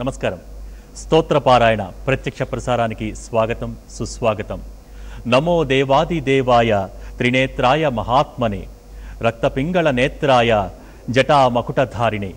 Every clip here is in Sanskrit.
నమస్కారం. స్తోత్రపారాయణ ప్రత్యక్ష ప్రసారానికి స్వాగతం సుస్వాగతం. నమో దేవాది దేవాయ త్రినేత్రాయ మహాత్మనే రక్తపింగళ నేత్రాయ జటామకుటధారిణే.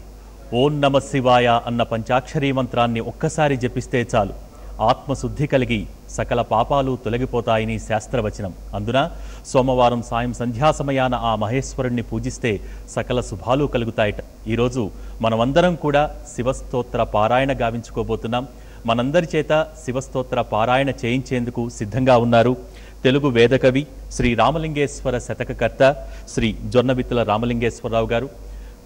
ఓం నమ శివాయ అన్న పంచాక్షరీ మంత్రాన్ని ఒక్కసారి జపిస్తే చాలు. ఆత్మశుద్ధి కలిగి సకల పాపాలు తొలగిపోతాయని శాస్త్రవచనం. అందున సోమవారం సాయం సంధ్యా సమయాన ఆ మహేశ్వరుణ్ణి పూజిస్తే సకల శుభాలు కలుగుతాయట. ఈరోజు మనమందరం కూడా శివస్తోత్ర పారాయణ గావించుకోబోతున్నాం. మనందరి చేత శివస్తోత్ర పారాయణ చేయించేందుకు సిద్ధంగా ఉన్నారు. తెలుగు వేదకవి శ్రీ రామలింగేశ్వర శతకకర్త శ్రీ జొన్నవిత్తుల రామలింగేశ్వరరావు గారు.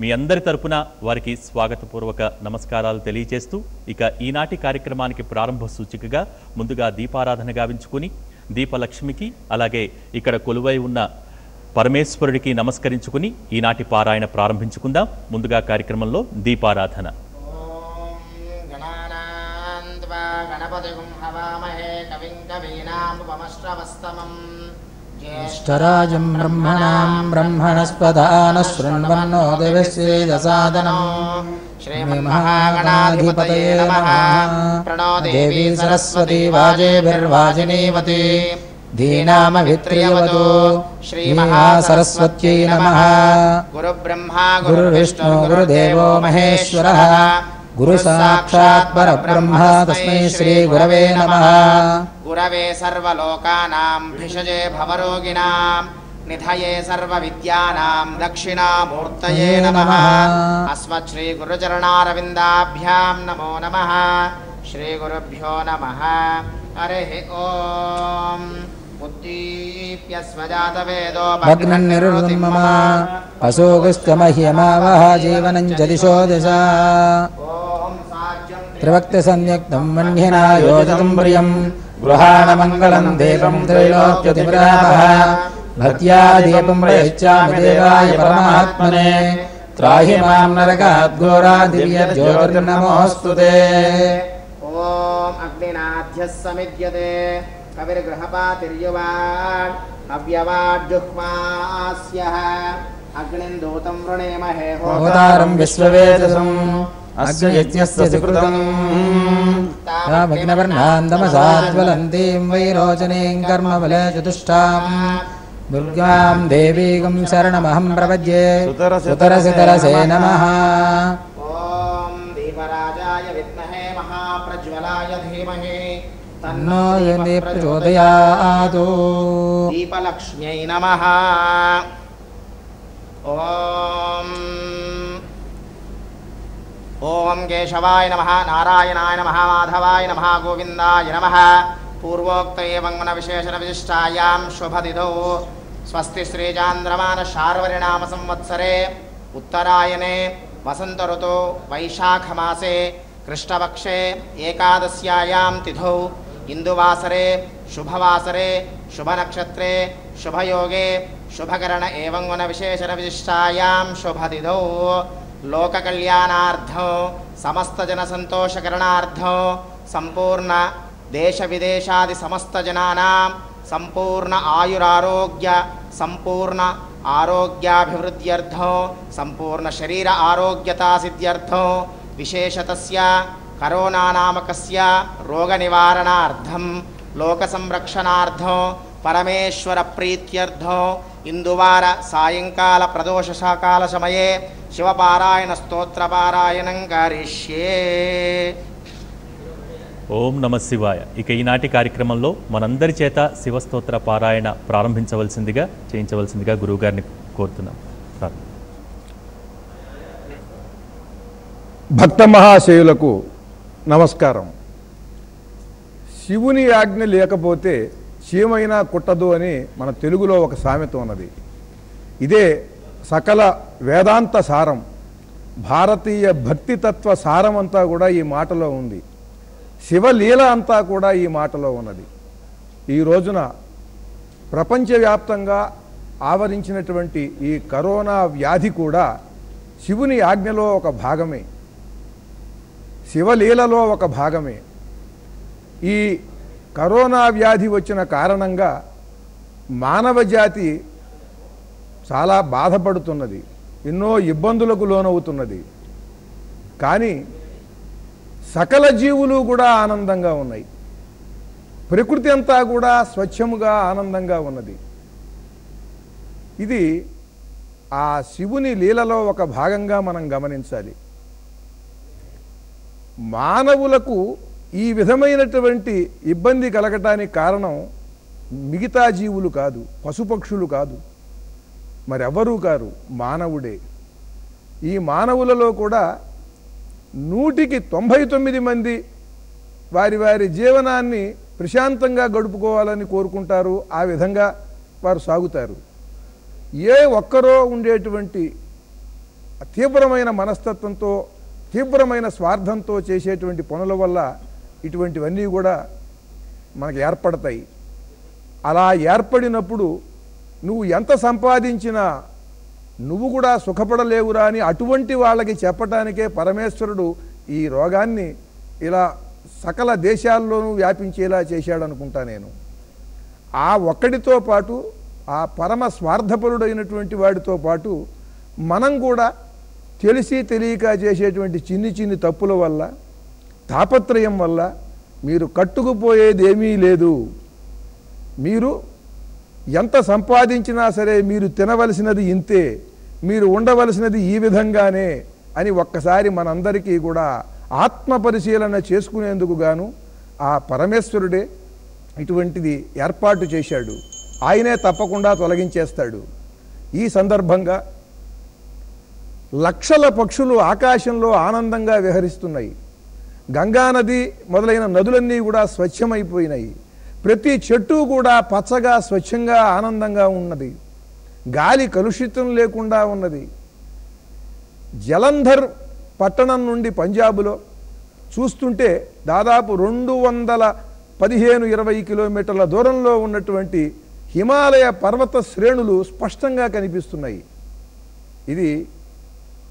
మీ అందరి తరపున వారికి స్వాగతపూర్వక నమస్కారాలు తెలియజేస్తూ ఇక ఈనాటి కార్యక్రమానికి ప్రారంభ సూచికగా ముందుగా దీపారాధన గావించుకుని దీపలక్ష్మికి అలాగే ఇక్కడ కొలువై ఉన్న పరమేశ్వరుడికి నమస్కరించుకుని ఈనాటి పారాయణ ప్రారంభించుకుందాం. ముందుగా కార్యక్రమంలో దీపారాధన. ॐ गणानान्त्वा गणपतिगुं हवामहे कविं कवीनामुपमश्रवस्तमम् ज्येष्ठराजं ब्रह्मणां ब्रह्मणस्पदानः शृण्वन्नो दिविश्रीदसादनम् श्रीमन्महागणाधिपतये नमः। प्रणो देवी सरस्वती वाजेभिर्वाजिनीवती धीनामभित्रियवतु श्रीमहासरस्वत्यै नमः। गुरुब्रह्मा गुरुविष्णु गुरुदेवो महेश्वरः। गुरुसाक्षात् परब्रह्म तस्मै श्रीगुरवे नमः गुरवे सर्वलोकानां भिषजे भवरोगिणां निधये सर्वविद्यानां दक्षिणामूर्तये नमः। अस्मत् श्रीगुरुचरणारविन्दाभ्यां नमो नमः। श्रीगुरुभ्यो नमः। हरिः ॐ भग्नन्निरुर्मम पशोगुस्तमह्यमावः जीवनं च दिशा। ॐ वह्निना योजितं प्रियं गृहाणमङ्गलं देवं त्रैलोक्यतिप्रापः भक्त्या दीपं प्रयच्छामि देवाय परमात्मने। त्राहि मां नरकात् घोरादिव्यज्योतिर्नमोऽस्तु ते। ॐ अग्निनाध्यः समिद्यते। कविर्गृहपातिर्युवान् अव्यवाड्जुह्वास्यः अग्निम् दूतं वृणेमहे अवतारं विश्ववेदसम् अस्य यज्ञस्य सुकृतम्। रामग्नवर्णान्दमसाज्वलन्तीं वैरोचनीं कर्मबले चतुष्टाम्। दुर्गां देवीगं शरणमहं प्रपद्ये। सुतरसितरसे नमः। ॐ दीपराजाय विद्महे महाप्रज्वलाय धीमहि। तन्नो यदि प्रचोदयातु। दीपलक्ष्म्यै नमः। ॐ ಓಂ ಕೇಶವಾಯ ನಮಃ ನಾರಾಯಣಾಯ ನಮಃ ಮಾಧವಾಯ ನಮಃ ಗೋವಿಂದಾಯ ನಮಃ ಪೂರ್ವೋಕ್ತಯೇ ಮಂಗನ ವಿಶೇಷಣ ವಿಶಿಷ್ಟಾಯಾಂ ಶುಭದಿಧೌ ಸ್ವಸ್ತಿ ಶ್ರೀಜಾಂದ್ರಮಾನ ಶಾರ್ವರಿಣಾಮ ಸಂವತ್ಸರೆ ಉತ್ತರಾಯಣೆ ವಸಂತ ಋತು ವೈಶಾಖ ಮಾಸೆ ಕೃಷ್ಣಪಕ್ಷೆ ಏಕಾದಶ್ಯಾಂ ತಿಥೌ ಇಂದುವಾಸರೆ ಶುಭವಾಸರೆ ಶುಭ ನಕ್ಷತ್ರೆ ಶುಭಯೋಗೇ ಶುಭಕರಣ ಏವಂಗನ ವಿಶೇಷಣ ವಿಶಿಷ್ಟಾಯಾಂ ಶುಭದಿಧೌ లోకకళ్యాణార్థం సమస్తజనసంతోషకరణార్థం సంపూర్ణ దేశవిదేశాది సమస్తజనానాం సంపూర్ణ ఆయురారోగ్య సంపూర్ణ ఆరోగ్యాభివృద్ధ్యర్థం సంపూర్ణ శరీర ఆరోగ్యతాసిద్ధ్యర్థం విశేషతస్య కరోనా నామకస్య రోగనివారణార్థం లోకసంరక్షణార్థం పరమేశ్వర ప్రీత్యర్థం ఇందువార సాయంకాల ప్రదోష సాకాల సమయే శివపారాయణ స్తోత్ర పారాయణం కరిష్యే. ఓం నమ శివాయ. ఇక ఈనాటి కార్యక్రమంలో మనందరి చేత శివస్తోత్ర పారాయణ ప్రారంభించవలసిందిగా చేయించవలసిందిగా గురువుగారిని కోరుతున్నాం. భక్త మహాశయులకు నమస్కారం. శివుని ఆజ్ఞ లేకపోతే చీమైనా కుట్టదు అని మన తెలుగులో ఒక సామెత ఉన్నది. ఇదే సకల వేదాంత సారం భారతీయ భక్తితత్వ సారం అంతా కూడా ఈ మాటలో ఉంది. శివలీల అంతా కూడా ఈ మాటలో ఉన్నది. ఈ రోజున ప్రపంచవ్యాప్తంగా ఆవరించినటువంటి ఈ కరోనా వ్యాధి కూడా శివుని ఆజ్ఞలో ఒక భాగమే. శివలీలలో ఒక భాగమే. ఈ కరోనా వ్యాధి వచ్చిన కారణంగా మానవ జాతి చాలా బాధపడుతున్నది ఎన్నో ఇబ్బందులకు లోనవుతున్నది. కానీ సకల జీవులు కూడా ఆనందంగా ఉన్నాయి. ప్రకృతి అంతా కూడా స్వచ్ఛముగా ఆనందంగా ఉన్నది. ఇది ఆ శివుని లీలలో ఒక భాగంగా మనం గమనించాలి. మానవులకు ఈ విధమైనటువంటి ఇబ్బంది కలగటానికి కారణం మిగతా జీవులు కాదు పశుపక్షులు కాదు. మరెవరూ కారు? మానవుడే. ఈ మానవులలో కూడా నూటికి తొంభై తొమ్మిది మంది వారి వారి జీవనాన్ని ప్రశాంతంగా గడుపుకోవాలని కోరుకుంటారు. ఆ విధంగా వారు సాగుతారు. ఏ ఒక్కరో ఉండేటువంటి తీవ్రమైన మనస్తత్వంతో తీవ్రమైన స్వార్థంతో చేసేటువంటి పనుల వల్ల ఇటువంటివన్నీ కూడా మనకు ఏర్పడతాయి. అలా ఏర్పడినప్పుడు నువ్వు ఎంత సంపాదించినా నువ్వు కూడా సుఖపడలేవురా అని అటువంటి వాళ్ళకి చెప్పటానికే పరమేశ్వరుడు ఈ రోగాన్ని ఇలా సకల దేశాల్లోనూ వ్యాపించేలా చేశాడు అనుకుంటా నేను. ఆ ఒక్కడితో పాటు ఆ పరమ స్వార్థపరుడైనటువంటి వాడితో పాటు మనం కూడా తెలిసి తెలియక చేసేటువంటి చిన్ని చిన్ని తప్పుల వల్ల తాపత్రయం వల్ల మీరు కట్టుకుపోయేది ఏమీ లేదు. మీరు ఎంత సంపాదించినా సరే మీరు తినవలసినది ఇంతే మీరు ఉండవలసినది ఈ విధంగానే అని ఒక్కసారి మనందరికీ కూడా ఆత్మ పరిశీలన చేసుకునేందుకు గాను ఆ పరమేశ్వరుడే ఇటువంటిది ఏర్పాటు చేశాడు. ఆయనే తప్పకుండా తొలగించేస్తాడు. ఈ సందర్భంగా లక్షల పక్షులు ఆకాశంలో ఆనందంగా విహరిస్తున్నాయి. గంగానది మొదలైన నదులన్నీ కూడా స్వచ్ఛమైపోయినాయి. ప్రతి చెట్టు కూడా పచ్చగా స్వచ్ఛంగా ఆనందంగా ఉన్నది. గాలి కలుషితం లేకుండా ఉన్నది. జలంధర్ పట్టణం నుండి పంజాబులో చూస్తుంటే దాదాపు రెండు వందల పదిహేను ఇరవై కిలోమీటర్ల దూరంలో ఉన్నటువంటి హిమాలయ పర్వత శ్రేణులు స్పష్టంగా కనిపిస్తున్నాయి. ఇది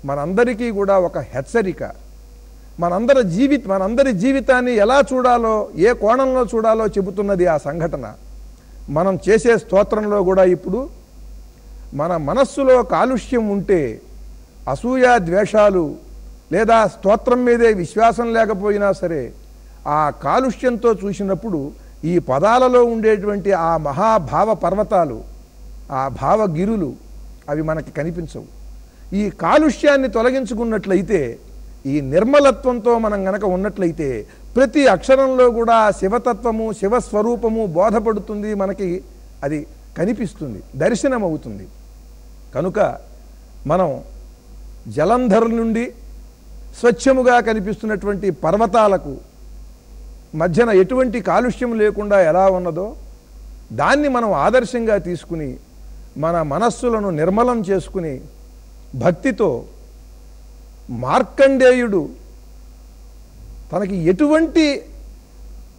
మనందరికీ కూడా ఒక హెచ్చరిక. మనందరి జీవిత మనందరి జీవితాన్ని ఎలా చూడాలో ఏ కోణంలో చూడాలో చెబుతున్నది ఆ సంఘటన. మనం చేసే స్తోత్రంలో కూడా ఇప్పుడు మన మనస్సులో కాలుష్యం ఉంటే అసూయ ద్వేషాలు లేదా స్తోత్రం మీదే విశ్వాసం లేకపోయినా సరే ఆ కాలుష్యంతో చూసినప్పుడు ఈ పదాలలో ఉండేటువంటి ఆ మహాభావ పర్వతాలు ఆ భావగిరులు అవి మనకి కనిపించవు. ఈ కాలుష్యాన్ని తొలగించుకున్నట్లయితే ఈ నిర్మలత్వంతో మనం గనక ఉన్నట్లయితే ప్రతి అక్షరంలో కూడా శివతత్వము శివస్వరూపము బోధపడుతుంది మనకి అది కనిపిస్తుంది దర్శనం అవుతుంది కనుక మనం జలంధర్ నుండి స్వచ్ఛముగా కనిపిస్తున్నటువంటి పర్వతాలకు మధ్యన ఎటువంటి కాలుష్యం లేకుండా ఎలా ఉన్నదో దాన్ని మనం ఆదర్శంగా తీసుకుని మన మనస్సులను నిర్మలం చేసుకుని భక్తితో మార్కండేయుడు తనకి ఎటువంటి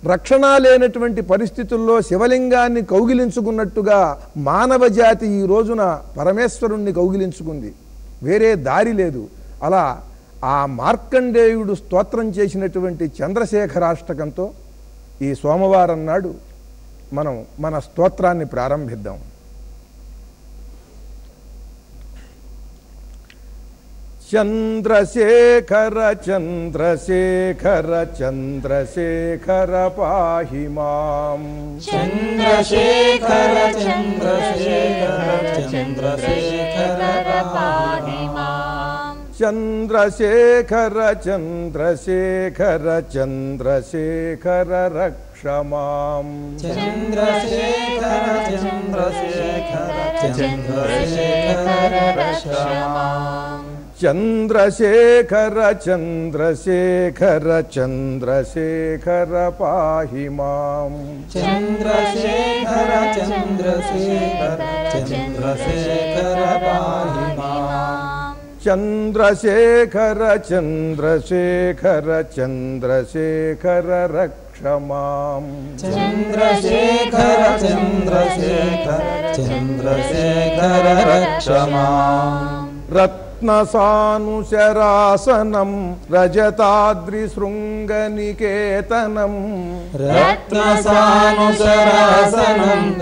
రక్షణ లేనటువంటి పరిస్థితుల్లో శివలింగాన్ని కౌగిలించుకున్నట్టుగా మానవ జాతి ఈ రోజున పరమేశ్వరుణ్ణి కౌగిలించుకుంది. వేరే దారి లేదు. అలా ఆ మార్కండేయుడు స్తోత్రం చేసినటువంటి చంద్రశేఖరాష్టకంతో ఈ సోమవారం నాడు మనం మన స్తోత్రాన్ని ప్రారంభిద్దాం. चन्द्रशेखर चन्द्रशेखर चन्द्रशेखर पाहि माम् चन्द्रशेखर चन्द्रशेखर चन्द्रशेखर चन्द्रशखर चन्द्रशखर चन्द्रशखरक्ष चन्द्रशेखर चन्द्रशेखर चन्द्रेखर चन्द्रेख चन्द्रशेखर चन्द्रशेखर चन्द्रशेखर पाहि माम्। चन्द्रशेखर चन्द्रशेखर चन्द्रशेखर पाहि माम्। चन्द्रशेखर चन्द्रशेखर चन्द्रशेखर रक्ष माम् चन्द्रशेखर चन्द्रशेखर चन्द्रशेखर रक्ष माम् रत्नसानुशरासनं रजताद्रिशृङ्गनिकेतनम् रत्नसानुशरासनं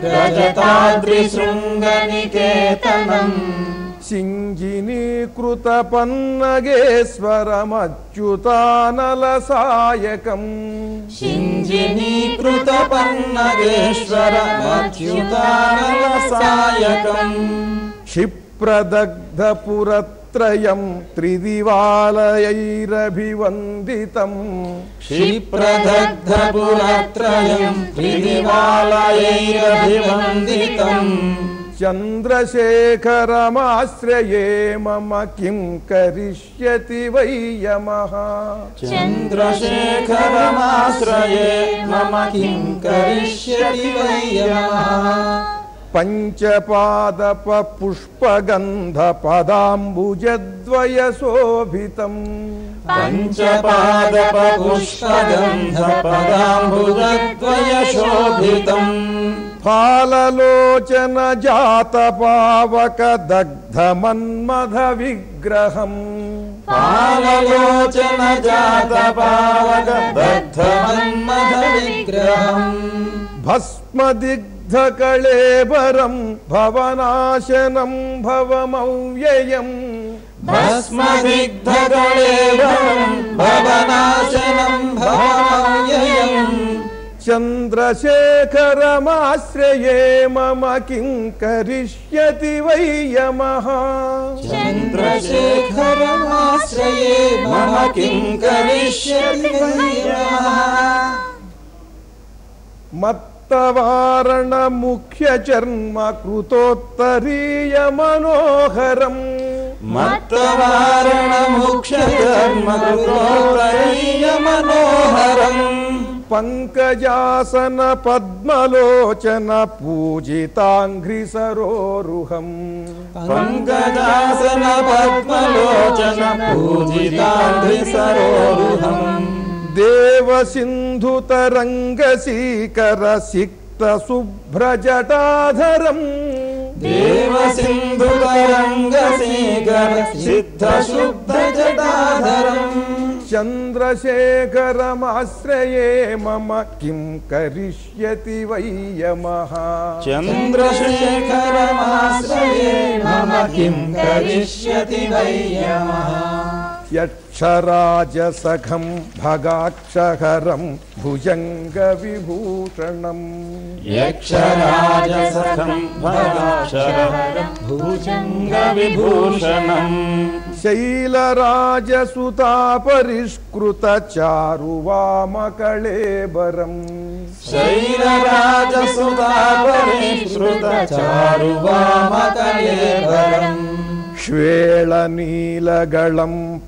रजताद्रिशृङ्गनिकेतनम् शिञ्जिनीकृतपन्नगेश्वरमच्युतानलसायकम् शिञ्जिनीकृतपन्नगेश्वरमच्युतानलसायकम् क्षिप्रदग्धपुरत् यम् त्रिदिवालयैरभिवन्दितम् श्रीप्रभद्ध त्रिदिवालयैरभिवन्दितम् चन्द्रशेखरमाश्रये मम किम् करिष्यति वै यमः चन्द्रशेखरमाश्रये मम किम् करिष्यति वै यमः पञ्चपादपपुष्पगन्धपदाम्बुजद्वयशोभितम्। पञ्चपादपपुष्पगन्धपदाम्बुजद्वयशोभितम्। पुष्प गन्ध पदाम्बुजद्वय विग्रहम् जात पावक विग्रहम् भस्मदि कळे वरम् भवनाशनम् भवमौव्ययम् भस्मदिरे चन्द्रशेखरमाश्रये मम किं करिष्यति वै यमः? चन्द्रशेखरमाश्रये मम किं किम् मत् अष्टवारण मुख्य चर्म कृतोत्तरीय मनोहरम मत्तवारण मुख्य चर्म कृतोत्तरीयमनोहरम् मत्तवारणमुख्यचर्मकृतोत्तरीयमनोहरम्। पंकजासन पद्मलोचन पूजिताङ्घ्रिसरोरुहम् पंकजासन पद्मलोचन पूजिताङ्घ्रिसरोरुहम् देवसिन्धुतरङ्गसीकरसिक्तशुभ्रजटाधरम् देवसिन्धुतरङ्गसीकरसिद्धशुभ्रजटाधरम् चन्द्रशेखरमाश्रये मम किं करिष्यति वै यमः? चन्द्रशेखरमाश्रये मम किं करिष्यति वै यमः? राजसखम् भगाक्षहरं भुजङ्गविभूषणम्। यक्षराजसखं भुजङ्गविभूषणम्। शैलराजसुता परिष्कृत चारुवामकळे शैलराजसुता परिष्कृत चारुवामकले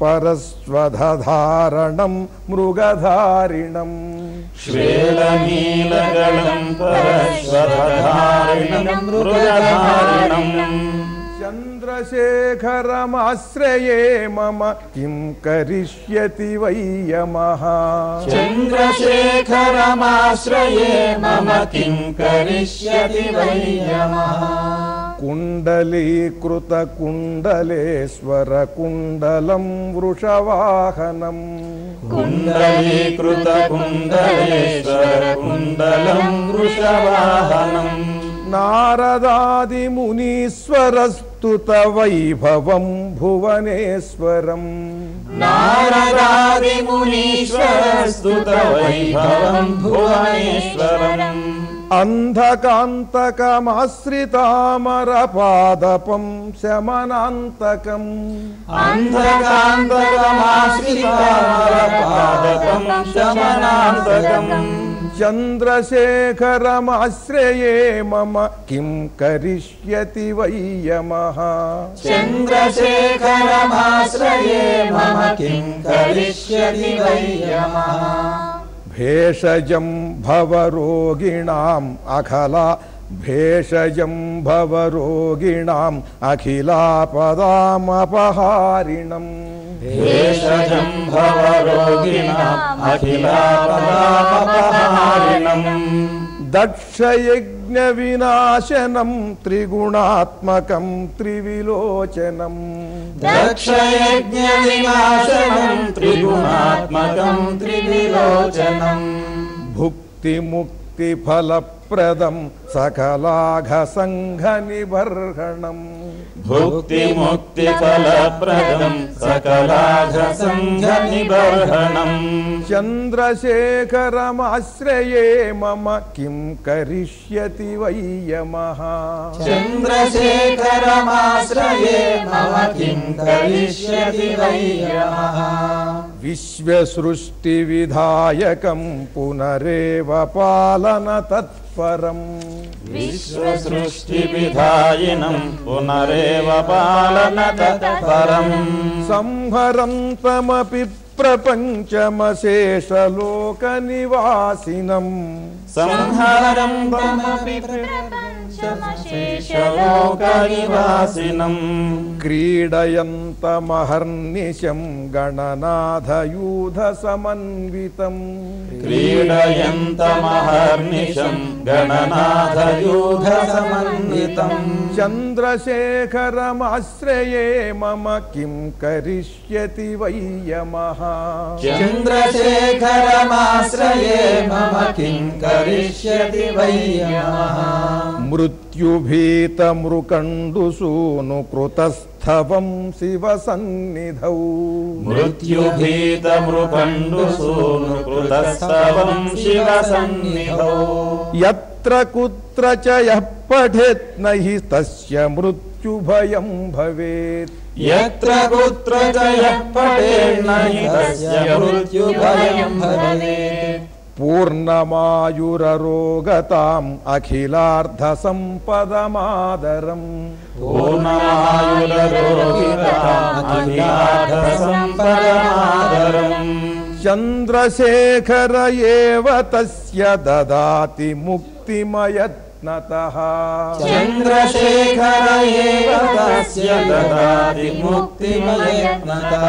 परश्वधारणम् मृगधारिणम्। श्रेणी परश्वधारिणम् मृगधारिणम्। चन्द्रशेखरमाश्रये मम किं करिष्यति वै यमः चन्द्रशेखरमाश्रये मम किं करिष्यति वै यमः कुण्डलीकृतकुण्डलेश्वरकुण्डलं वृषवाहनम् कुण्डलीकृतकुण्डलेश्वरकुण्डलं वृषवाहनम् नारदादिमुनीश्वरस्तुतवैभवं भुवनेश्वरम् नारदादिमुनीश्वरस्तुतवैभवं भुवनेश्वरम्। अन्धकान्तकमाश्रितामरपादपं शमनान्तकम्। अन्धकान्तकमाश्रितामरपादपं शमनान्तकम्। चन्द्रशेखरमाश्रये मम किं करिष्यति वै यमः? चन्द्रशेखरमाश्रये मम किं करिष्यति वै यमः? भेषजं भवरोगिणाम् अखला भेषजं भवरोगिणाम् अखिलापदामपहारिणम्। भेषजं भवरोगिणाम् अखिलापदामपहारिणम्। दक्षयज्ञ ज्ञविनाशनम् त्रिगुणात्मकं त्रिविलोचनम् दक्षयज्ञविनाशनं त्रिगुणात्मकं त्रिविलोचनम् भुक्तिमुक्तिफल सकलाघ सकलाघसङ्घनिबर्हणम्। चन्द्रशेखरमाश्रये मम मुक्तिकलप्रदम् करिष्यति वै यमः चन्द्रशेखरमाश्रये मम किम् करिष्यति वै यमः चन्द्रशेखरमाश्रयेष्य विश्वसृष्टिविधायकम् पुनरेव पालन तत् परम्। विश्वसृष्टिविधायिनम् पुनरेव पालनत परम्। संहरं त्वमपि प्रपञ्चमशेषलोकनिवासिनम्। संहारं शेषलोकनिवासिनम् क्रीडयन्तमहर्निशं गणनाथयूधसमन्वितम्। क्रीडयन्तमहर्निशं गणनाथयूधसमन्वितम्। चन्द्रशेखरमाश्रये मम किं करिष्यति वै यमः? चन्द्रशेखरमाश्रये मम किं करिष्यति वै नु मृत्युभीतमृकण्डुसूनुकृतस्थवं शिवसन्निधौ। मृत्युभीतमृकण्डुसूनुकृतस्थवं शिवसन्निधौ। यत्र कुत्र च यः पठेत् न हि तस्य मृत्युभयं भवेत्। यत्र कुत्र च यः पठेन्न हि तस्य मृत्युभयं भवेत्। पूर्णमायुररोगताम् अखिलार्धसम्पदमादरम् चन्द्रशेखर एव तस्य ददाति मुक्तिमयत्नतः। चन्द्रशेखर एव तस्य ददाति मुक्तिमयत्नतः।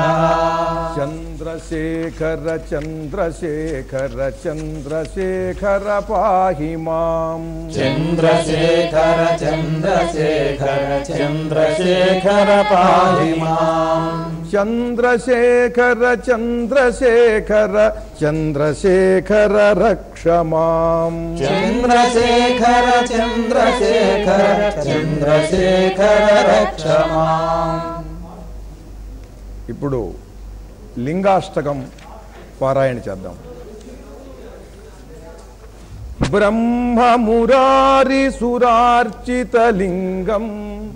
చంద్రశేఖర చంద్రశేఖర చంద్రశేఖర పాహి మాం चन्द्रशेखर चन्द्रशेखर चन्द्रशेखर पाहि माम् చంద్రశేఖర చంద్రశేఖర చంద్రశేఖర రక్ష మాం चन्द्रशेखर चन्द्रशेखर चन्द्रशेखर रक्ष माम् ఇప్పుడు లింగాష్టకం పారాయణ చేద్దాం. ब्रह्ममुरारिसुरार्चितलिङ्गम्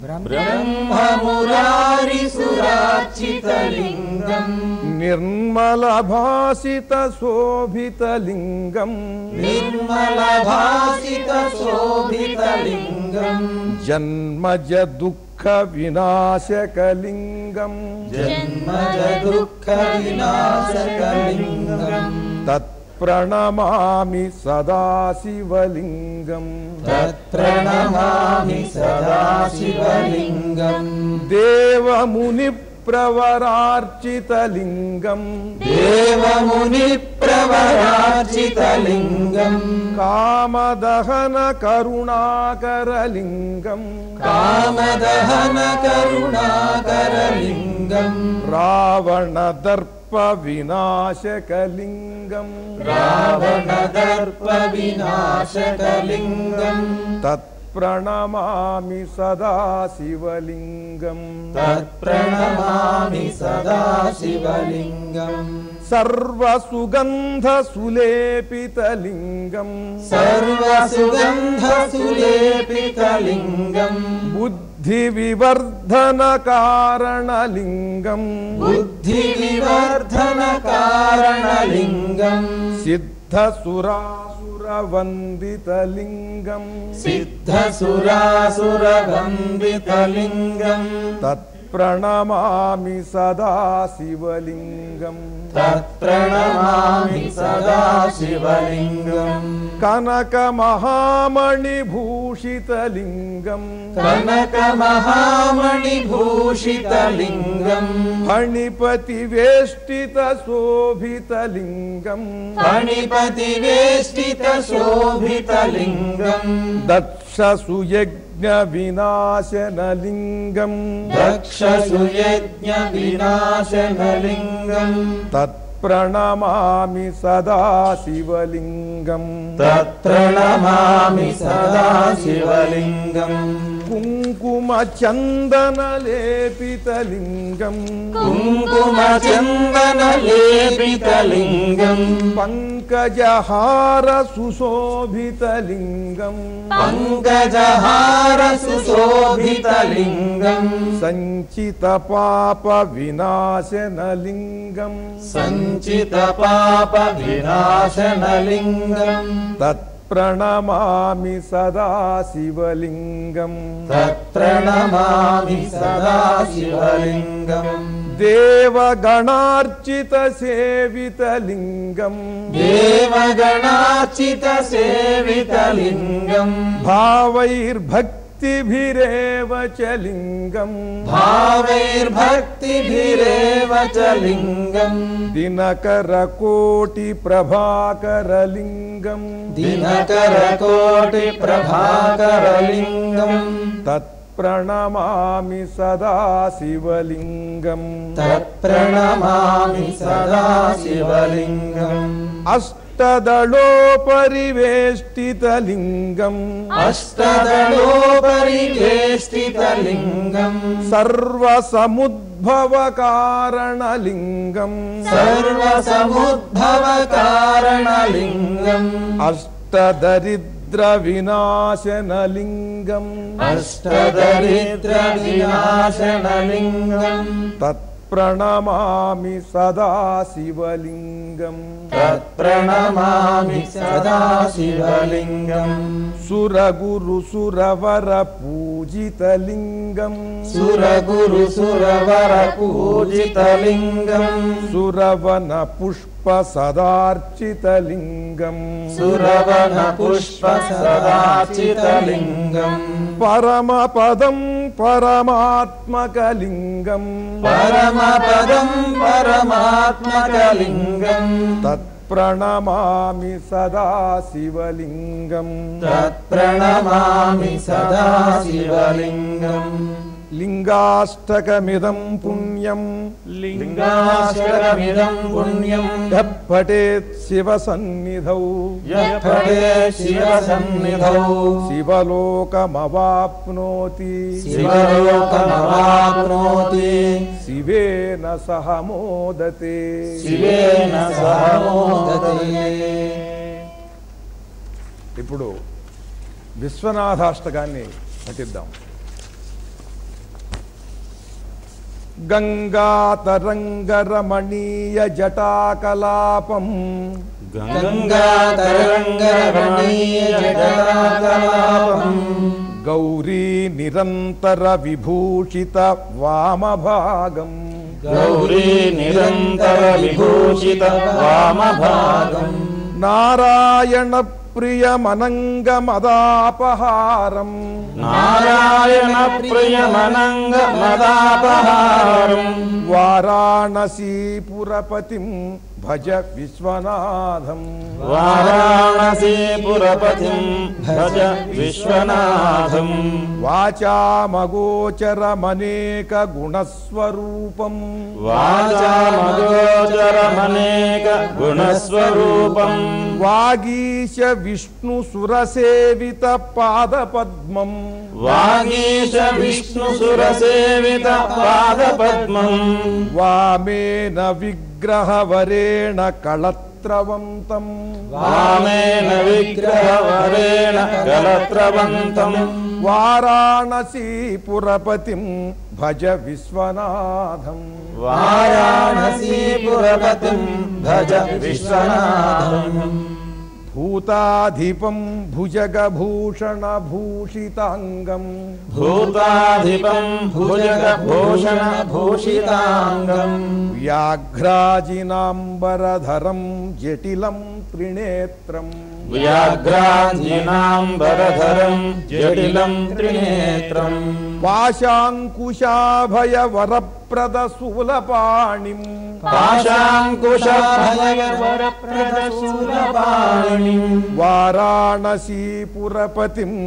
ब्रह्ममुरारिसुरार्चितलिङ्गम् निर्मलभासितशोभितलिङ्गम् निर्मलभासितशोभितलिङ्गम् जन्मज दुःखविनाशकलिङ्गम् जन्मज दुःखविनाशकलिङ्गम् तत् प्रणमामि सदाशिवलिङ्गम्। प्रणमामि सदाशिवलिङ्गम्। देवमुनि प्रवरार्चितलिङ्गम्। देवमुनिप्रवरार्चितलिङ्गम्। मुनि प्रवरार्चितलिङ्गम् कामदहन करुणाकरलिङ्गम् कामदहन करुणाकरलिङ्गम् रावणदर्प विनाशकलिङ्गम् रावणदर्प विनाशकलिङ्गम् तत् प्रणमामि सदा शिवलिङ्गम्। तत्प्रणमामि सदा शिवलिङ्गम्। सर्वसुगन्धसुलेपितलिङ्गम्। सर्वसुगन्धसुलेपितलिङ्गम्। बुद्धिविवर्धनकारणलिङ्गम्। बुद्धिविवर्धनकारणलिङ्गम्। सिद्धसुरा सिद्धसुरासुरवन्दितलिङ्गम् सिद्धसुरासुरवन्दितलिङ्गम् तत् प्रणमामि सदा शिवलिङ्गम्। प्रणमामि सदा शिवलिङ्गम्। कनकमहामणिभूषितलिङ्गम्। कनकमहामणिभूषितलिङ्गम्। फणिपतिवेष्टितशोभितलिङ्गम्। फणिपतिवेष्टितशोभितलिङ्गम्। शोभितलिङ्गम् मणिपतिवेष्टित यज्ञविनाशनलिङ्गम् दक्षसु यज्ञविनाशनलिङ्गम् तत् तत्प्रणमामि सदा शिवलिङ्गम्। तत्प्रणमामि सदा शिवलिङ्गम्। कुङ्कुमचन्दनलेपितलिङ्गम्। कुङ्कुमचन्दनलेपितलिङ्गम्। पङ्कजहार सुशोभितलिङ्गम् पङ्कजहार सुशोभितलिङ्गम् सञ्चितपापविनाशनलिङ्गम् सञ्चितपापविनाशनलिङ्गम् तत्प्रणमामि सदा शिवलिङ्गम् तत्प्रणमामि सदा शिवलिङ्गम् देवगणार्चितसेवितलिङ्गम् देवगणार्चितसेवितलिङ्गम् भावैर्भक्तिभिरेव च लिङ्गम्। भावैर्भक्तिभिरेव च लिङ्गम्। दिनकरकोटिप्रभाकरलिङ्गम्। दिनकरकोटिप्रभाकरलिङ्गम् तत्प्रणमामि सदा शिवलिङ्गम्। तत्प्रणमामि सदा शिवलिङ्गम्। अष्टदलोपरिवेष्टितलिङ्गम्। अष्टदलोपरिवेष्टितलिङ्गम्। सर्वसमुद्भवकारणलिङ्गम्। सर्वसमुद्भवकारणलिङ्गम् अष्टदरिद्रविनाशनलिङ्गम् अष्टदरिद्रविनाशनलिङ्गम् तत्प्रणमामि सदा शिवलिङ्गम्। तत्प्रणमामि सदा शिवलिङ्गम्। सुरगुरुसुरवरपूजितलिङ्गम् सुरगुरुसुरवरपूजितलिङ्गम् सुरवनपुष्पसदार्चितलिङ्गम् सुरवनपुष्पसदाचितलिङ्गम् परमपदम् परमात्मकलिङ्गम् परमपदम् परमात्मकलिङ्गम्। तत्प्रणमामि सदा शिवलिङ्गम्। तत्प्रणमामि सदा शिवलिङ्गम् లింగాష్టకమిదం పుణ్యం. లింగాష్టకమిదం పుణ్యం. పఠేత్ శివ సన్నిధౌ శివ సన్నిధౌ శివలోకమవాప్నోతి. శివలోకమవాప్నోతి. శివేన సహమోదతే శివేన సహమోదతే ఇప్పుడు విశ్వనాథాష్టకాన్ని పఠిద్దాం. गङ्गातरङ्गरमणीयजटाकलापम् गङ्गातरङ्गरमणीयजटाकलापम् गौरी कलापम् निरन्तर विभूषित वामभागम् गौरी निरन्तर विभूषित वामभागम् नारायण प्रियमनङ्गमदापहारम्। नारायण प्रियमनङ्गमदापहारम् वाराणसीपुरपतिम् भज विश्वनाथम्। वाराणसीपुरपतिम् भज विश्वनाथम्। वाचामगोचरमनेकगुणस्वरूपम्। वाचामगोचरमनेकगुणस्वरूपम्। वागीश विष्णुसुरसेवितपादपद्मम्। वागीश विष्णुसुरसेवित पादपद्मम् वामेन विग्रहवरेण कलत्रवन्तम्। वामेन विग्रहवरेण कलत्रवन्तम्। वाराणसीपुरपतिम् भज विश्वनाथम्। वाराणसीपुरपतिम् भज विश्वनाथम्। भूताधिपम् भुजगभूषणभूषिताङ्गम् भूताधिपम् भुजगभूषण भूषिताङ्गम् व्याघ्राजिनाम्बरधरम् जटिलम् त्रिनेत्रम् व्याघ्राजिनाम्बरधरम् जटिलम् त्रिनेत्रम् पाशाङ्कुशाभयवरप् म् कुश वाराणसीपुरपतिम्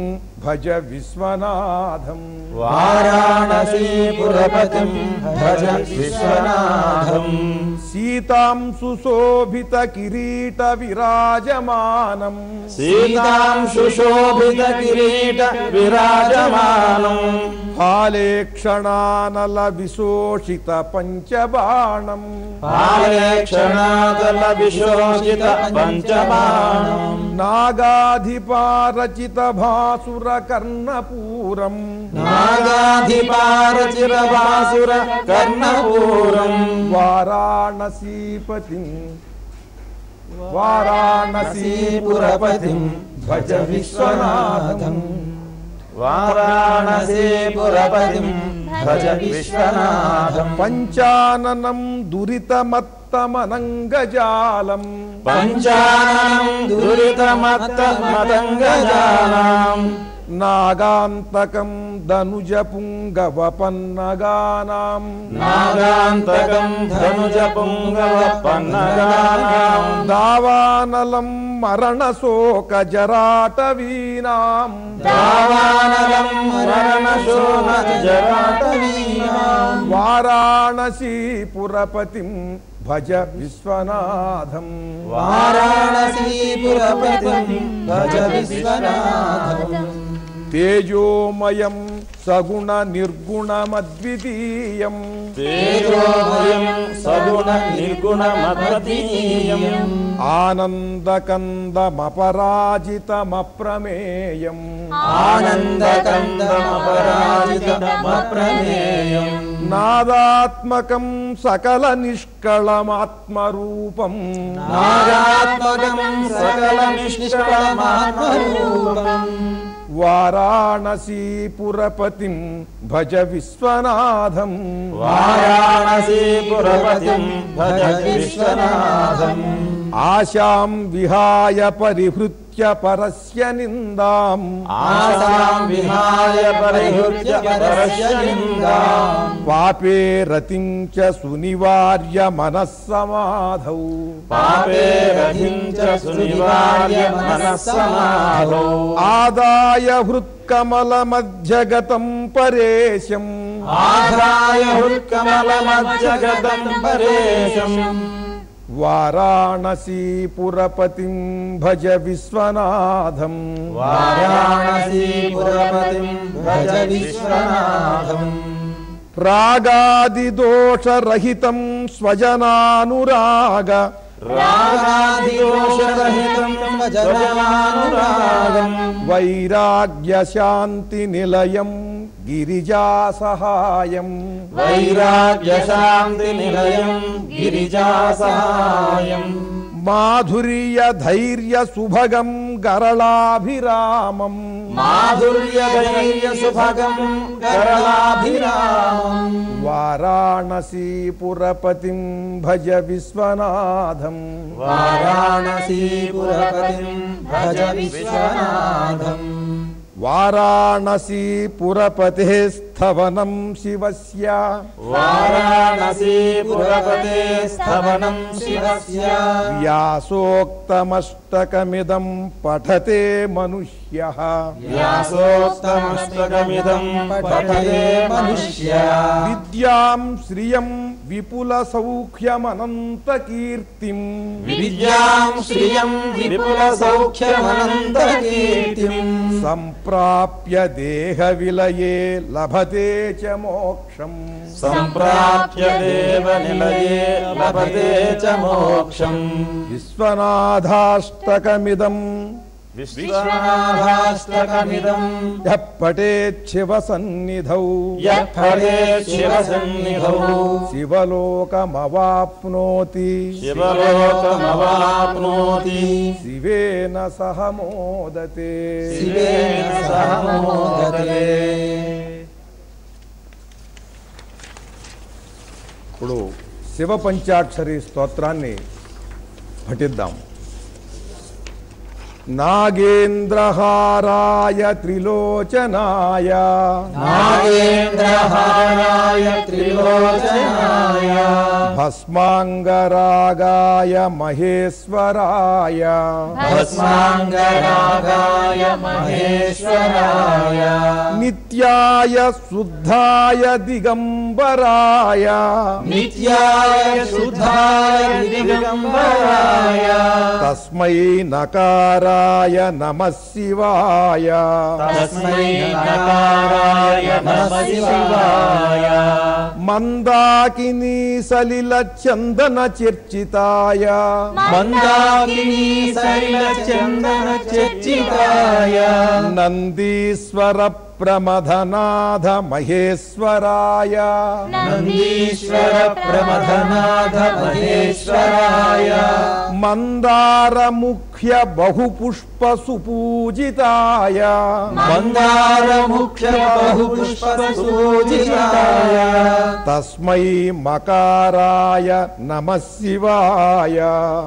भज विश्वनाथम्। वाराणसीपुरपतिम् भज विश्वनाथम्। सीतां सुशोभितकिरीटविराजमानम्। सीतां सुशोभितकिरीटविराजमानम्। हालेक्षणानलविशो विशोषित पञ्चबाणम् क्षणादलविशोषित पञ्चबाणम् नागाधिपारचित भासुरकर्णपूरम् नागाधिपारचिरभासुरकर्णपूरम् वाराणसीपति। वाराणसीपुरपतिम् भज विश्वनाथम। वाराणसीपुरपतिम् भज विश्वनाथम्। पञ्चाननम् दुरितमत्तमनङ्गजालम्। पञ्चाननम् दुरितमत्तमनङ्गजालम्। నాగాంతకం ధనుజపుంగవపన్నగానాం నాగాంతకం ధనుజపుంగవపన్నగానాం దావానలం మరణశోక జరాటవీనాం. దావానలం మరణశోక జరాటవీనాం. వారాణసీ పురపతిం भज विश्वनाथम्। वाराणं भज विश्वनाथम्। तेजोमयम् सगुण निर्गुणमद्वितीयम्। सगुण निर्गुणमद्वितीयम्। आनन्दकन्दमपराजितमप्रमेयम्। आनन्दकन्दमपराजितमप्रमेयम्। నాదాత్మకం సకల నిష్కళమాత్మరూపం నాగాత్మకం సకల నిష్కళమాత్మరూపం వారాణసీపురపతిం భజ విశ్వనాథం వారాణసీపురపతిం భజ విశ్వనాథం ఆశాం విహాయ పరిహృత్య పరస్య నిందాం ఆసాం విహాయ పరిహృత్య పరస్య నిందాం పాపే రతిం చ సునివార్య మనస్సమాధౌ. పాపే రథిం చ సునివార్య మనస్సమాధౌ. ఆదాయ హృత్కమల మధ్యగతం పరేశం. ఆదాయ హృత్కమలమజ్జగతం పరేశం. वाराणसीपुरपतिं भज विश्वनाथम्। वाराणसीपुरपतिं भज विश्वनाथम्। रागादिदोषरहितं स्वजनानुराग। वैराग्य शांति निलय गिरीजा सहाय वैराग्य शांति निलय गिरीजा सहाय माधुर्य धैर्य सुभगम गरलाभिरामम। माधुर्य वाराणसी वाराणसीपुरपतिम् भज विश्वनाथम्। वाराणसीपुरपतिम् भज विश्वनाथम्। वाराणसी म् शिवस्य। वाराणसीपुरपते स्थवनं शिवस्य। व्यासोक्तमष्टकमिदम् पठते मनुष्यः। व्यासोक्तमष्टकमिदम् विद्याम् श्रियम् विपुलसौख्यमनन्तकीर्तिम्। विद्याम् श्रियम् विपुलसौख्यमनन्तकीर्तिम्। सम्प्राप्य देहविलये लभते लभते च मोक्षम्। सम्प्राप्य देव निलये लभते च मोक्षम्। विश्वनाथाष्टकमिदम् विश्वनाभाष्टकमिदम् यः पठेत् शिवसन्निधौ यः परे शिवसन्निधौ शिवलोकमवाप्नोति। शिवलोकमवाप्नोति। शिवेन सह मोदते। शिवेन सह मोदते। ఇప్పుడు శివ పంచాక్షరి స్తోత్రాన్ని పఠిద్దాం नागेन्द्रहाराय त्रिलोचनाय। नागेन्द्रहाराय त्रिलोचनाय। भस्माङ्गरागाय महेश्वराय। भस्माङ्गरागाय महेश्वराय। नित्याय शुद्धाय दिगम्बराय। नित्याय शुद्धाय दिगम्बराय। तस्मै नकारा నకారాయ నమః శివాయ. మందాకినీ సలిల చందన చర్చితాయ. మందాకినీ సలిల చందన చర్చితాయ. నందీశ్వర प्रमथनाथ महेश्वराय नन्दीश्वर प्रमथनाथ महेश्वराय मन्दारमुख्य बहुपुष्पसुपूजिताय मन्दारमुख्य बहुपुष्पसुपूजिताय तस्मै मकाराय नमः शिवाय।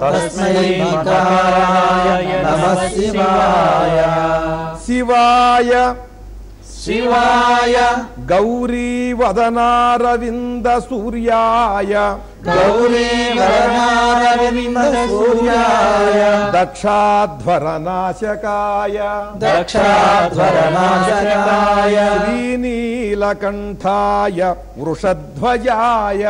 तस्मै मकाराय नमः शिवाय। शिवाय शिवाय। गौरीवदनारविन्दसूर्याय गौरीवदनारविन्दसूर्याय दक्षाध्वरनाशकाय। दक्षाध्वरनाशकाय। श्रीनीलकण्ठाय वृषध्वजाय।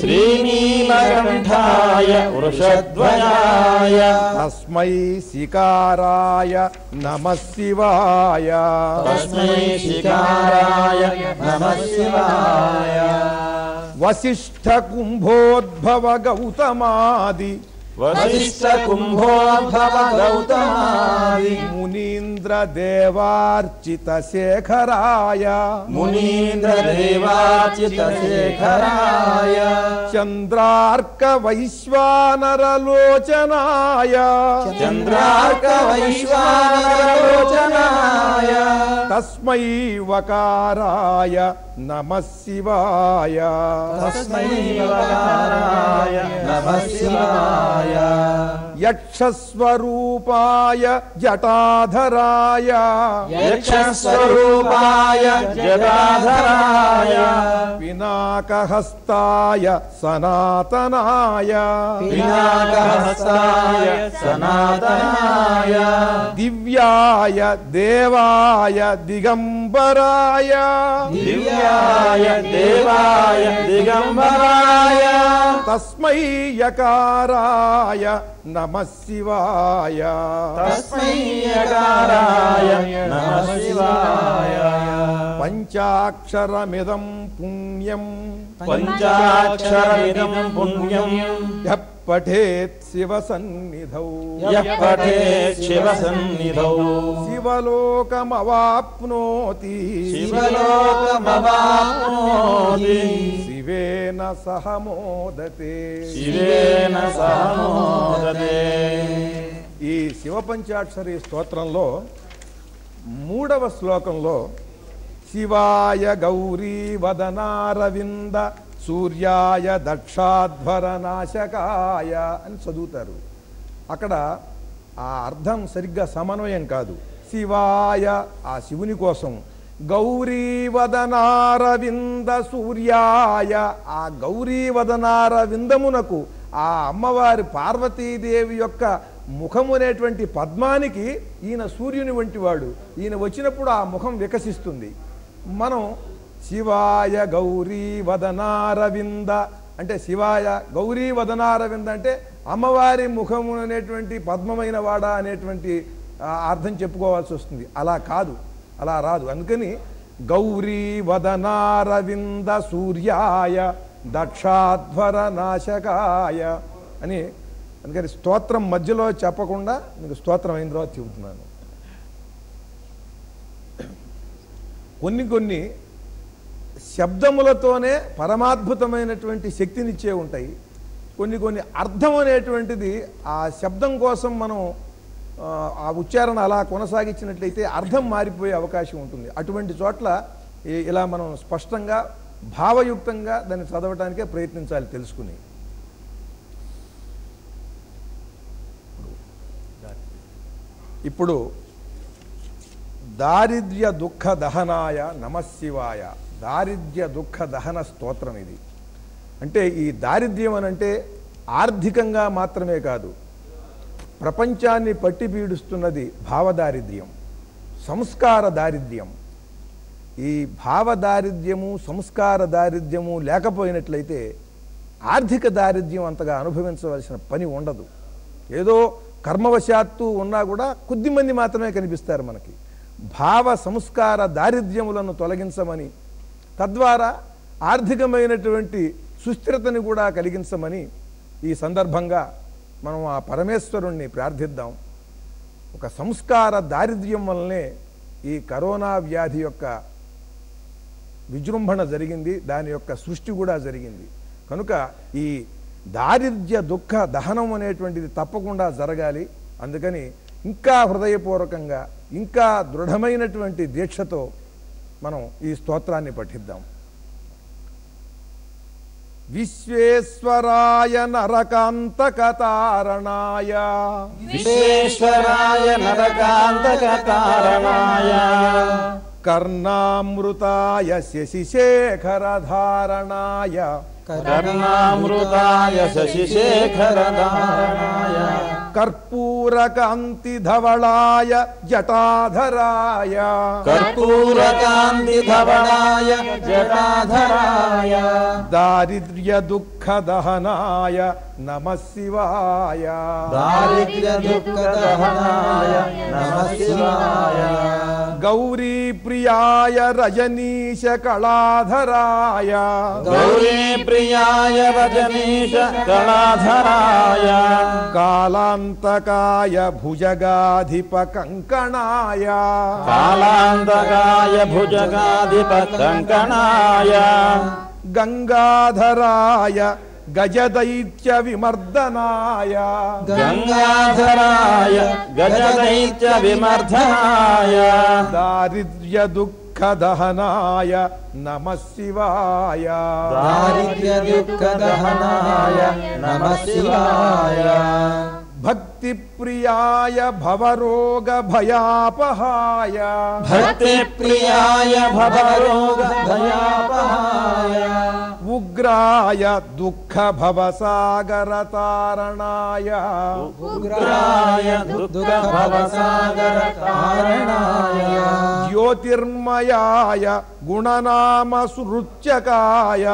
श्रीनीलकण्ठाय वृषध्वजाय। तस्मै शिकाराय नमः शिवाय। तस्मै शिकाराय नमः शिवाय। वसिष्ठकुम्भोद्भव गौतमादि वसिष्ठकुम्भोद्भवगौतमादि मुनीन्द्रदेवार्चितशेखराय। मुनीन्द्रदेवार्चितशेखराय। चन्द्रार्कवैश्वानरलोचनाय। चन्द्रार्कवैश्वानरलोचनाय। तस्म वकाराय नम शिवाय। तस्म वकाराय नम शिवाय। यक्षस्वरूपाय जटाधराय। यक्षस्वरूपाय जटाधराय। पिनाकहस्ताय सनातनाय। पिनाकहस्ताय सनातनाय। दिव्याय देवाय दिगम्बराय। दिव्याय देवाय दिगम्बराय। तस्मै यकाराय नमः शिवाय। तस्मै यकाराय नमः शिवाय। पञ्चाक्षरमिदम् पुण्यम्। पञ्चाक्षरमिदम् पुण्यम्। పఠేత్ శివ సన్నిధౌ. పఠేత్ శివ సన్నిధౌ. శివలోకమవాప్నోతి. శివలోకమవాప్నోతి. శివేన సహ శివేన సహ ఈ శివపంచాక్షరి స్తోత్రంలో మూడవ శ్లోకంలో శివాయ గౌరీ వదనారవింద సూర్యాయ దక్షాధ్వర నాశకాయ అని చదువుతారు. అక్కడ ఆ అర్థం సరిగ్గా సమన్వయం కాదు. శివాయ ఆ శివుని కోసం. గౌరీవదనారవింద సూర్యాయ ఆ గౌరీవదనారవిందమునకు ఆ అమ్మవారి పార్వతీదేవి యొక్క ముఖమునేటువంటి పద్మానికి ఈయన సూర్యుని వంటివాడు. ఈయన వచ్చినప్పుడు ఆ ముఖం వికసిస్తుంది. మనం శివాయ గౌరీ వదనారవింద. అంటే శివాయ గౌరీ వదనారవింద అంటే అమ్మవారి ముఖము అనేటువంటి పద్మమైన వాడ అనేటువంటి అర్థం చెప్పుకోవాల్సి వస్తుంది. అలా కాదు అలా రాదు. అందుకని గౌరీ వదనారవింద సూర్యాయ దక్షాధ్వర నాశకాయ అని అందుకని స్తోత్రం మధ్యలో చెప్పకుండా మీకు స్తోత్రం అయిన తర్వాత చెబుతున్నాను. కొన్ని కొన్ని శబ్దములతోనే పరమాద్భుతమైనటువంటి శక్తినిచ్చే ఉంటాయి. కొన్ని కొన్ని అర్థం అనేటువంటిది ఆ శబ్దం కోసం మనం ఆ, ఉచ్చారణ అలా కొనసాగించినట్లయితే అర్థం మారిపోయే అవకాశం ఉంటుంది. అటువంటి చోట్ల ఇలా మనం స్పష్టంగా భావయుక్తంగా దాన్ని చదవటానికే ప్రయత్నించాలి తెలుసుకుని. ఇప్పుడు దారిద్ర్య దుఃఖ దహనాయ నమశివాయ. దారిద్ర్య దుఃఖ దహన స్తోత్రం ఇది. అంటే ఈ దారిద్ర్యం అనంటే ఆర్థికంగా మాత్రమే కాదు ప్రపంచాన్ని పట్టి పీడుస్తున్నది భావదారిద్ర్యం సంస్కార దారిద్ర్యం. ఈ భావ దారిద్ర్యము సంస్కార దారిద్ర్యము లేకపోయినట్లయితే ఆర్థిక దారిద్ర్యం అంతగా అనుభవించవలసిన పని ఉండదు. ఏదో కర్మవశాత్తు ఉన్నా కూడా కొద్దిమంది మాత్రమే కనిపిస్తారు మనకి. భావ సంస్కార దారిద్ర్యములను తొలగించమని తద్వారా ఆర్థికమైనటువంటి సుస్థిరతని కూడా కలిగించమని ఈ సందర్భంగా మనం ఆ పరమేశ్వరుణ్ణి ప్రార్థిద్దాం. ఒక సంస్కార దారిద్ర్యం వల్లనే ఈ కరోనా వ్యాధి యొక్క విజృంభణ జరిగింది దాని యొక్క సృష్టి కూడా జరిగింది. కనుక ఈ దారిద్ర్య దుఃఖ దహనం అనేటువంటిది తప్పకుండా జరగాలి. అందుకని ఇంకా హృదయపూర్వకంగా ఇంకా దృఢమైనటువంటి దీక్షతో మనం ఈ స్తోత్రాన్ని పఠిద్దాం. విశ్వేశ్వరాయ నరకాంతకతారణాయ. విశ్వేశ్వరాయ నరకాంతకతారణాయ. కర్ణామృతాయ శశిశేఖరధారణాయ. कर्णामृताय शशिशेखरणाय कर्पूरकान्तिधवलाय जटाधराय। कर्पूरकान्तिधवलाय जटाधराय। दारिद्र्यदुःखदहनाय नमः शिवाय। दारिद्र्यदुःखदहनाय नमः शिवाय। गौरी प्रियाय रजनीश कलाधराय गौरी प्रियाय रजनीश कलाधराय कालान्तकाय भुजगाधिपकङ्कणाय। कालान्तकाय भुजगाधिपकङ्कणाय। गंगाधराय गजदैत्यविमर्दनाय। गङ्गाधराय गजदैत्यविमर्दनाय। दारिद्र्यदुःखदहनाय नमः शिवाय। दारिद्र्यदुःखदहनाय नमः शिवाय। भक्तिप्रियाय भवरोगभयापहाय। भक्तिप्रियाय भवरोगभयापहाय। उग्राय दुःखभवसागरतारणाय। उग्राय दुःखभवसागरतारणाय। ज्योतिर्मयाय गुणनामसुरुच्यकाय।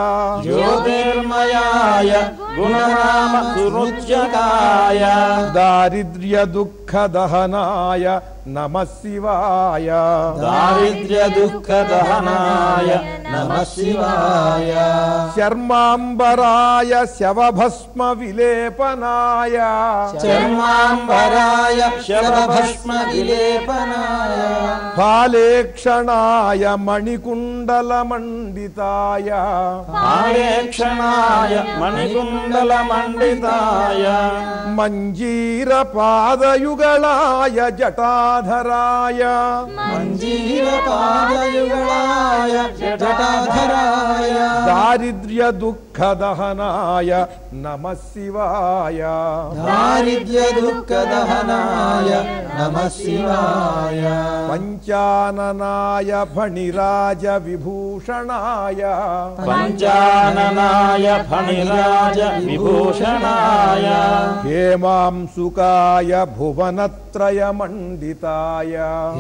ज्योतिर्मयाय गुणनामसुरुच्यकाय। दारिद्र्यदुःखदहनाय నమ శివాయ దారిద్ర్య దుఃఖ దహనాయ నమ శివాయ శర్మాంబరాయ శవభస్మ విలేపనాయ శర్మాంబరాయ శవభస్మ విలేపనాయ ఫాలేక్షణాయ మణికుండల మండితాయ ఫాలేక్షణాయ మణికుండల మండితాయ మంజీర పాదయుగళాయ జటా जटाधराय। मञ्जीरपादयुगलाय जटाधराय। दारिद्र्यदुःखदहनाय नमः शिवाय। दारिद्र्यदुःखदहनाय नमः शिवाय। पञ्चाननाय फणिराजविभूषणाय। पञ्चाननाय भणिराज विभूषणाय हेमांसुकाय भुवनत्रयमण्डित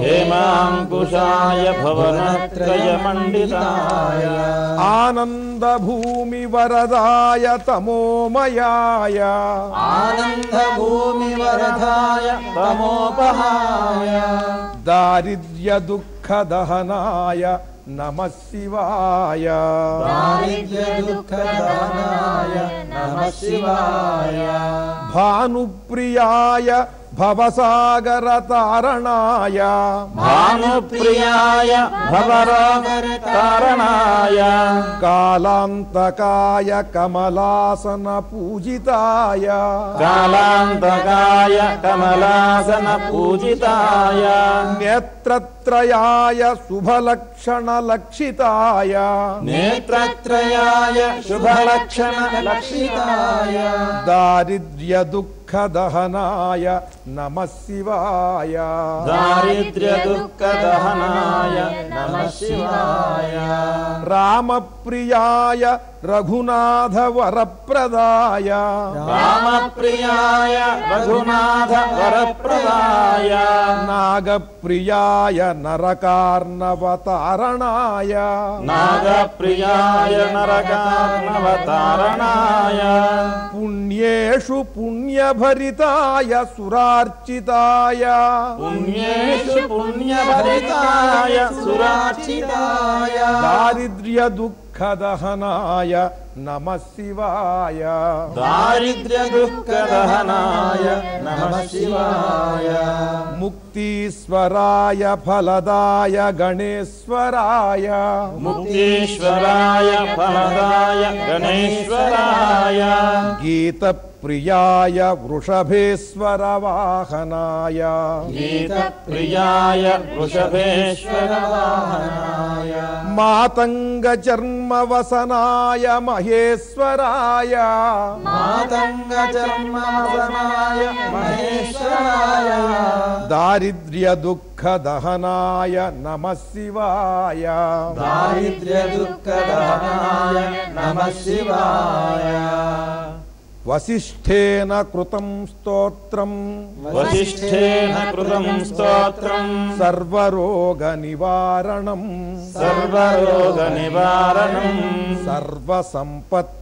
यमाङ्कुशाय भवयपण्डिताय आनन्दभूमि वरदाय तमोमयाय। आनन्दभूमि वरदाय तमोपहाय। दारिद्र्यदुःखदहनाय नमः शिवाय। दारिद्र्यदुःखदहनाय नमः शिवाय। भानुप्रियाय भवसागरतारणाय। भानुप्रियाय भवरागरतारणाय। कालान्तकाय कमलासनपूजिताय। कालान्तकाय कमलासनपूजिताय। नेत्रत्रयाय शुभलक्षणलक्षिताय। नेत्रत्रयाय शुभलक्षणलक्षिताय। दारिद्र्यदुःख दुःखदहनाय नमः शिवाय। दारिद्र्यदुःखदहनाय नमः शिवाय। रामप्रियाय रघुनाथ वर प्रदाय राम प्रियाय रघुनाथ वर प्रदाय नाग प्रियाय नरकार्णवतारणाय। नाग प्रियाय नरकार्णवतारणाय। पुण्येषु पुण्यभरिताय सुरार्चिताय। पुण्येषु पुण्यभरिताय सुरार्चिताय। दारिद्र्य दारिद्र्यदुःख दुःखदहनाय नमः शिवाय। दारिद्र्यदुःखदहनाय नमः शिवाय। मुक्तीश्वराय फलदाय गणेश्वराय। मुक्तीश्वराय फलदाय गणेश्वराय। गीत गीतप्रियाय वृषभेश्वरवाहनाय। गीतप्रियाय वृषभेश्वरवाहनाय। वसनाय महेश्वराय। मातंग चर्म वसनाय महेश्वराय। दारिद्र्य दुख दहनाय नमः शिवाय। दारिद्र्य दुख दहनाय नमः शिवाय। वसिष्ठेन कृतं स्तोत्रम्। वसिष्ठेन कृतं स्तोत्रम्। सर्वरोगनिवारणम्। सर्वरोगनिवारणम्। सर्वसम्पत्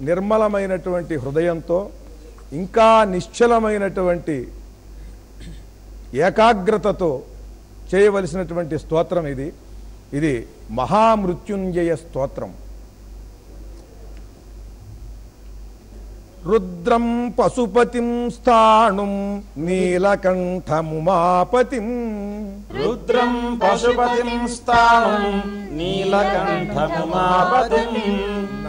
నిర్మలమైనటువంటి హృదయంతో ఇంకా నిశ్చలమైనటువంటి ఏకాగ్రతతో చేయవలసినటువంటి స్తోత్రం ఇది. ఇది మహామృత్యుంజయ స్తోత్రం. రుద్రం పశుపతిం స్థాణుం నీలకంఠముమాపతి. రుద్రం పశుపతిం స్థాణు నీలకంఠముమాపతి.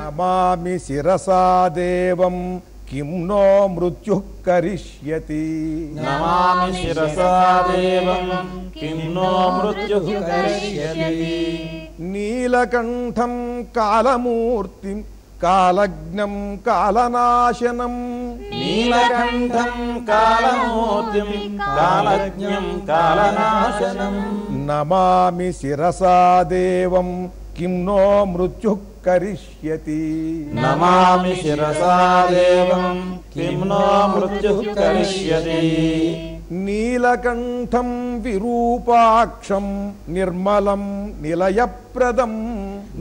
नमामि शिरसा देवं। किं नो मृत्युः करिष्यति। नमामि शिरसा देवं। किं नो मृत्युः करिष्यति। नीलकण्ठं कालमूर्तिं कालज्ञं कालनाशनम् नीलकण्ठं कालमूर्तिं कालज्ञं कालनाशनम् नमामि शिरसा देवं। किं नो मृत्युः करिष्यति। नमामि शिरसा देवम् किम्ना मृत्युः करिष्यति। नीलकण्ठम् विरूपाक्षम् निर्मलम् निलयप्रदम्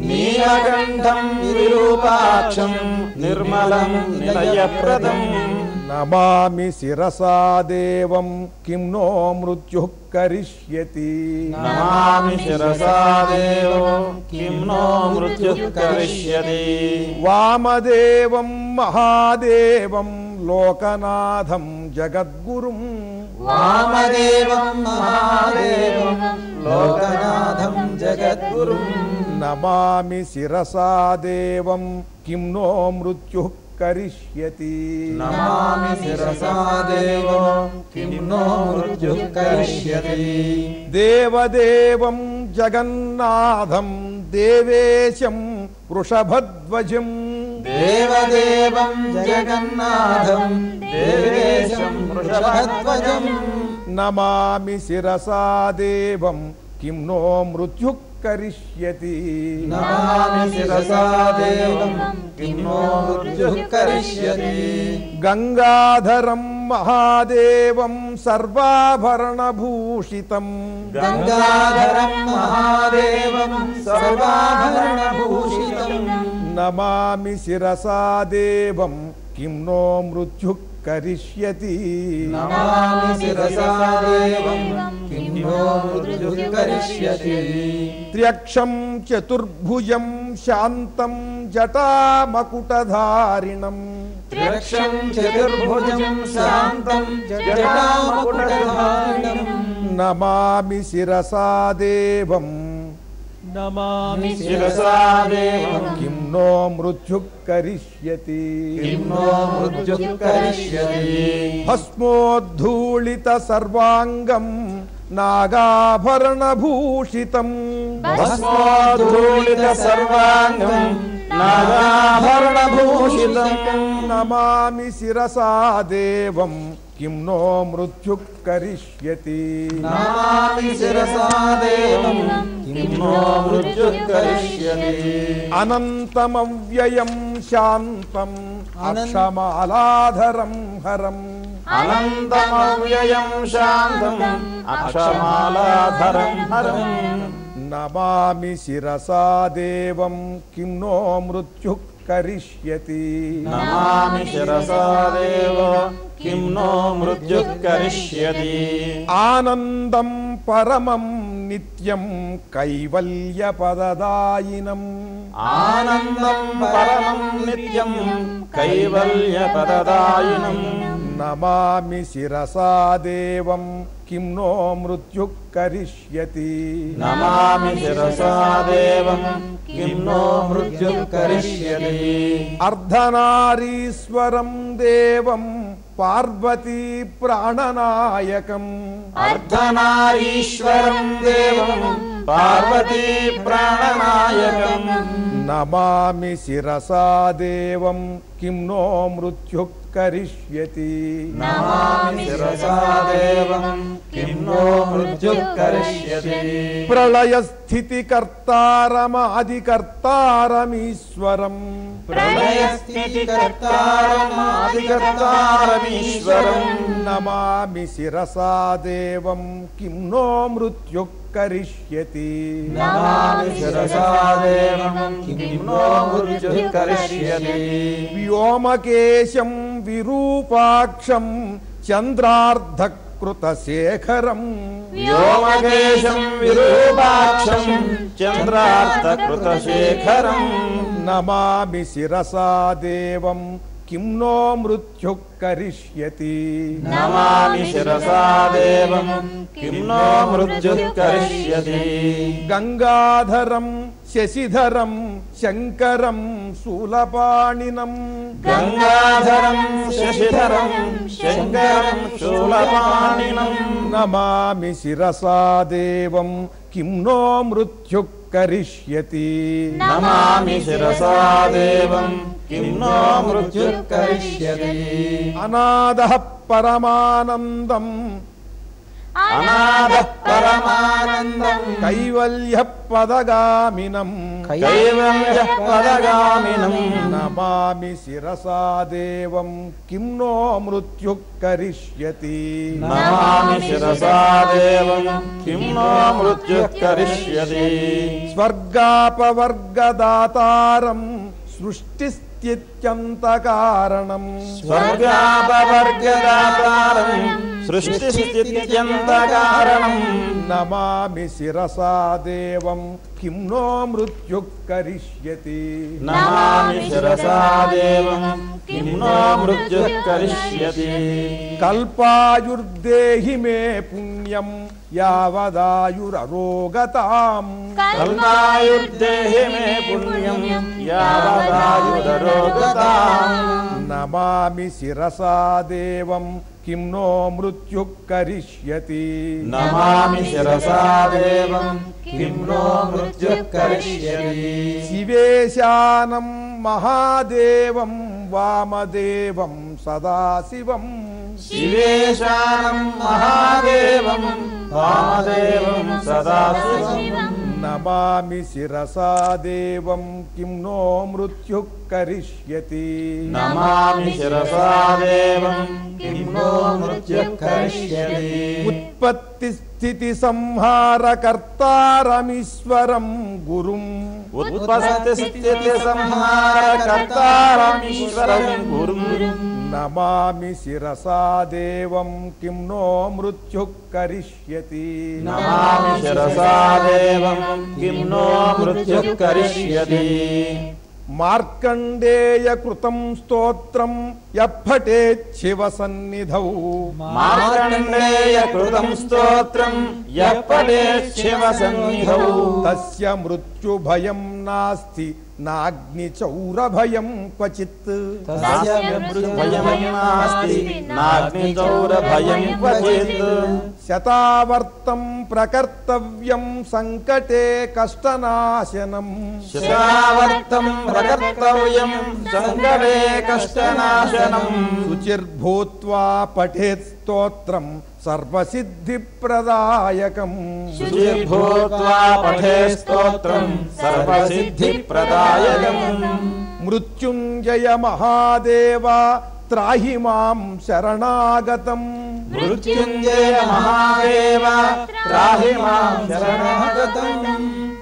नीलकण्ठम् विरूपाक्षम् निर्मलम् निलयप्रदम्। नमामि शिरसा देवं किं नो मृत्युः करिष्यति। नमामि शिरसा देवं किं नो मृत्युः करिष्यति। वामदेवं महादेवं लोकनाथं जगद्गुरुं। वामदेवं महादेवं लोकनाथं जगद्गुरुं। नमामि शिरसा देवं किं नो मृत्युः करिष्यति। नमामि शिरसा देवं किं नो मृत्युः करिष्यति देवदेवं जगन्नाथं देवेशं वृषभध्वजम्। देवदेवं जगन्नाथं देवेशं वृषभध्वजम्। नमामि शिरसा देवं किं नो मृत्युः करिष्यति। नमामि शिरसा देवम् किं नो करिष्यति। गङ्गाधरम् महादेवम् सर्वाभरणभूषितम् गङ्गाधरम् महादेवम् सर्वाभरणभूषितम् नमामि शिरसा देवम् किं नो मृत्युः करिष्यति। त्र्यक्षम चतुर्भुज शात जटा मकुटधारिण मृत्युर्करिष्यति त्र्यक्षं चतुर्भुजं नमामि शिरसा नमामि शिरसा देवं किं नो मृत्युः करिष्यति। किं नो मृत्युः करिष्यति। भस्मोद्धूलित सर्वाङ्गम् नागाभरणभूषितम्। भस्मोद्धूलित सर्वाङ्गम् नागाभरणभूषितम्। नमामि शिरसा देवम्। किं नो मृत्युः करिष्यति अनन्तमव्ययं शान्तम् अक्षमालाधरं हरम्। अनन्तमव्ययं शान्तम् अक्षमालाधरं हरम्। नमामि शिरसा देवं किं नो मृत्युः करिष्यति। नमामि शिरसा देव किं नो मृत्युः करिष्यति। आनन्दम् परमम् नित्यम् कैवल्यपददायिनम्। आनन्दम् परमम् नित्यम् कैवल्यपददायिनम्। नमामि शिरसा देवम्। किं नो मृत्युः करिष्यति? नमामि शिरसा देवम् किं नो मृत्युः करिष्यति? अर्धनारीश्वरं देवम् पार्वती प्राणनायकम् देवम् पार्वती प्राणनायकम् नमामि शिरसा देवम् किं नो मृत्युः करिष्यति। नमामि शिरसा देवम् किं नो मृत्युः करिष्यति। प्रलयस्थितिकर्तारमादिकर्तारमीश्वरम्। प्रलयस्थितिकर्तारमादिकर्तारमीश्वरम् नमामि शिरसा देवं किं नो मृत्युः करिष्यति नमामि शिरसा शिरसादेवं किं नो मृत्युः करिष्यति व्योमकेशं विरूपाक्षं चन्द्रार्धकृतशेखरम् व्योमकेशम् विरूपाक्षम् चन्द्रार्थकृतशेखरम् नमामि शिरसा देवम् किं नो मृत्युः करिष्यति। नमामि शिरसा देवम् किं नो मृत्युः करिष्यति। गङ्गाधरम् శశిధరం शशिधरम् शङ्करम् शूलपाणिनम् गङ्गाधरम् शशिधरम् शङ्करम् शूलपाणिनम् नमामि शिरसादेवम् किं नो కరిష్యతి నమామి శిరసా దేవం కిం नो मृत्युः కరిష్యతి अनादः పరమానందం పరమానందం. కైవల్య పదగామినం కైవల్య పదగామినం నమామి శిరసా దేవం. కిం నో మృత్యు కరిష్యతి. నమామి శిరసా దేవం. కిం నో మృత్యు కరిష్యతి. స్వర్గాపవర్గదాతారం. సృష్టిస్ त्यन्तकारणम् सर्व्यापवर्गदाम् सृष्टित्यन्तकारणम् नमामि शिरसा देवम्। किं नो मृत्युः करिष्यति नमामि शिरसा देवम्। किं नो मृत्युः करिष्यति कल्पायुर्देहि मे पुण्यम्। यावदायुररोगताम्। अल्नायुर्देहि मे पुण्यम् यावदायुररोगताम्। नमामि शिरसा देवम् किं नो मृत्युः करिष्यति। नमामि शिरसा देवम् किं नो मृत्युः करिष्यति। शिवेशानम् महादेवं वामदेवम् सदाशिवम्। शिवेशानम् महादेवम् महादेवं सदा नमामि शिरसा देवं किं नो मृत्युः करिष्यति। नमामि शिरसा देवं किं नो मृत्युः करिष्यति। उत्पत्तिस्थितिसंहारकर्तारमीश्वरं गुरुम् उत्पत्तिस्थितिसंहारकर्तारमीश्वरं गुरुम् नमामि शिरसा देवं किं नो मृत्युः करिष्यति। नमामि शिरसा देवं किं नो मृत्युः करिष्यति। मार्कण्डेयकृतं स्तोत्रं यः पटेच्छिव सन्निधौ मार्कण्डेय यः पठेच्छिव तस्य मृत्युभयं ौरभयम् क्वचित्। भयम् नास्ति नाग्निचौरभयम् क्वचित्। शतावर्तं प्रकर्तव्यं सङ्कटे कष्टनाशनम् शतावर्तं प्रकर्तव्यं सङ्कटे कष्टनाशनम् शुचिर्भूत्वा पठेत् स्तोत्रम् सर्वसिद्धिप्रदायकम् पठे स्तोत्रम् सर्वसिद्धिप्रदायकम् मृत्युञ्जय महादेव त्राहि माम् शरणागतम् मृत्युञ्जय महादेव त्राहि माम्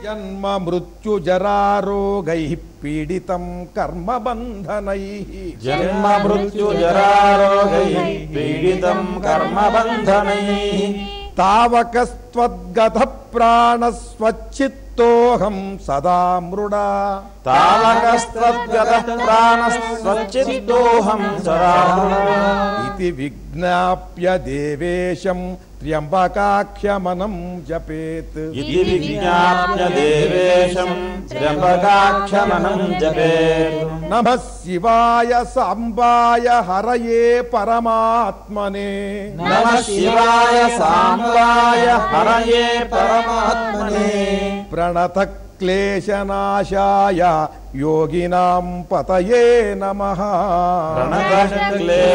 జన్మ మృత్యు జరారోగై పీడితం కర్మ బంధనై జన్మ మృత్యు జరారోగై పీడితం కర్మ బంధనై తావకస్త్వద్గత ప్రాణ ప్రాణస్వచ్చిత్తోహం సదా మృడా तालकस्तद्गतः प्राणस्तच्चिन्तोऽहम् इति विज्ञाप्य देवेशम् त्र्यम्बकाख्यमनम् जपेत्। इति विज्ञाप्य देवेशम् त्र्यम्बकाख्यमनम् जपेत्। नमः शिवाय साम्बाय हरये परमात्मने। नमः शिवाय साम्बाय हरये परमात्मने। प्रणतः క్లేశనాశాయ యోగినాం పతయే నమ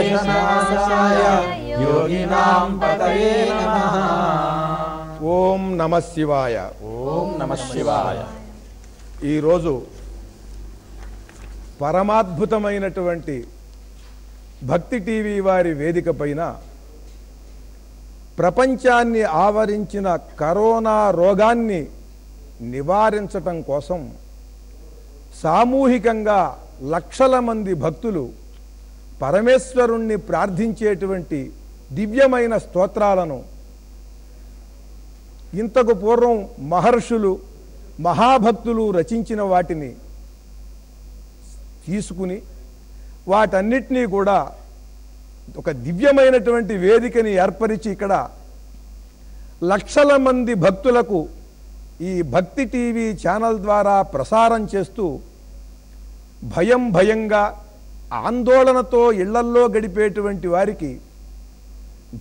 ప్రణతక్లేశనాశాయ యోగినాం పతయే నమః ఓం నమ శివాయ ఓం నమః శివాయ ఈరోజు పరమాద్భుతమైనటువంటి భక్తి టీవీ వారి వేదిక పైన ప్రపంచాన్ని ఆవరించిన కరోనా రోగాన్ని నివారించటం కోసం సామూహికంగా లక్షల మంది భక్తులు పరమేశ్వరుణ్ణి ప్రార్థించేటువంటి దివ్యమైన స్తోత్రాలను ఇంతకు పూర్వం మహర్షులు మహాభక్తులు రచించిన వాటిని తీసుకుని వాటన్నిటినీ కూడా ఒక దివ్యమైనటువంటి వేదికని ఏర్పరిచి ఇక్కడ లక్షల మంది భక్తులకు ఈ భక్తి టీవీ ఛానల్ ద్వారా ప్రసారం చేస్తూ భయం భయంగా ఆందోళనతో ఇళ్ళల్లో గడిపేటువంటి వారికి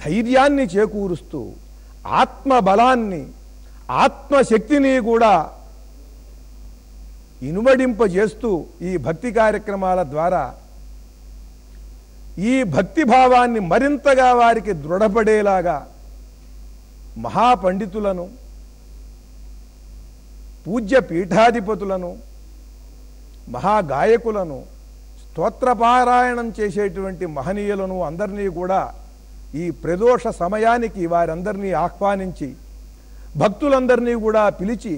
ధైర్యాన్ని చేకూరుస్తూ ఆత్మ బలాన్ని ఆత్మశక్తిని కూడా ఇనుమడింపజేస్తూ ఈ భక్తి కార్యక్రమాల ద్వారా ఈ భక్తి భావాన్ని మరింతగా వారికి దృఢపడేలాగా మహాపండితులను పూజ్య పీఠాధిపతులను మహాగాయకులను స్తోత్రపారాయణం చేసేటువంటి మహనీయులను అందరినీ కూడా ఈ ప్రదోష సమయానికి వారందరినీ ఆహ్వానించి భక్తులందరినీ కూడా పిలిచి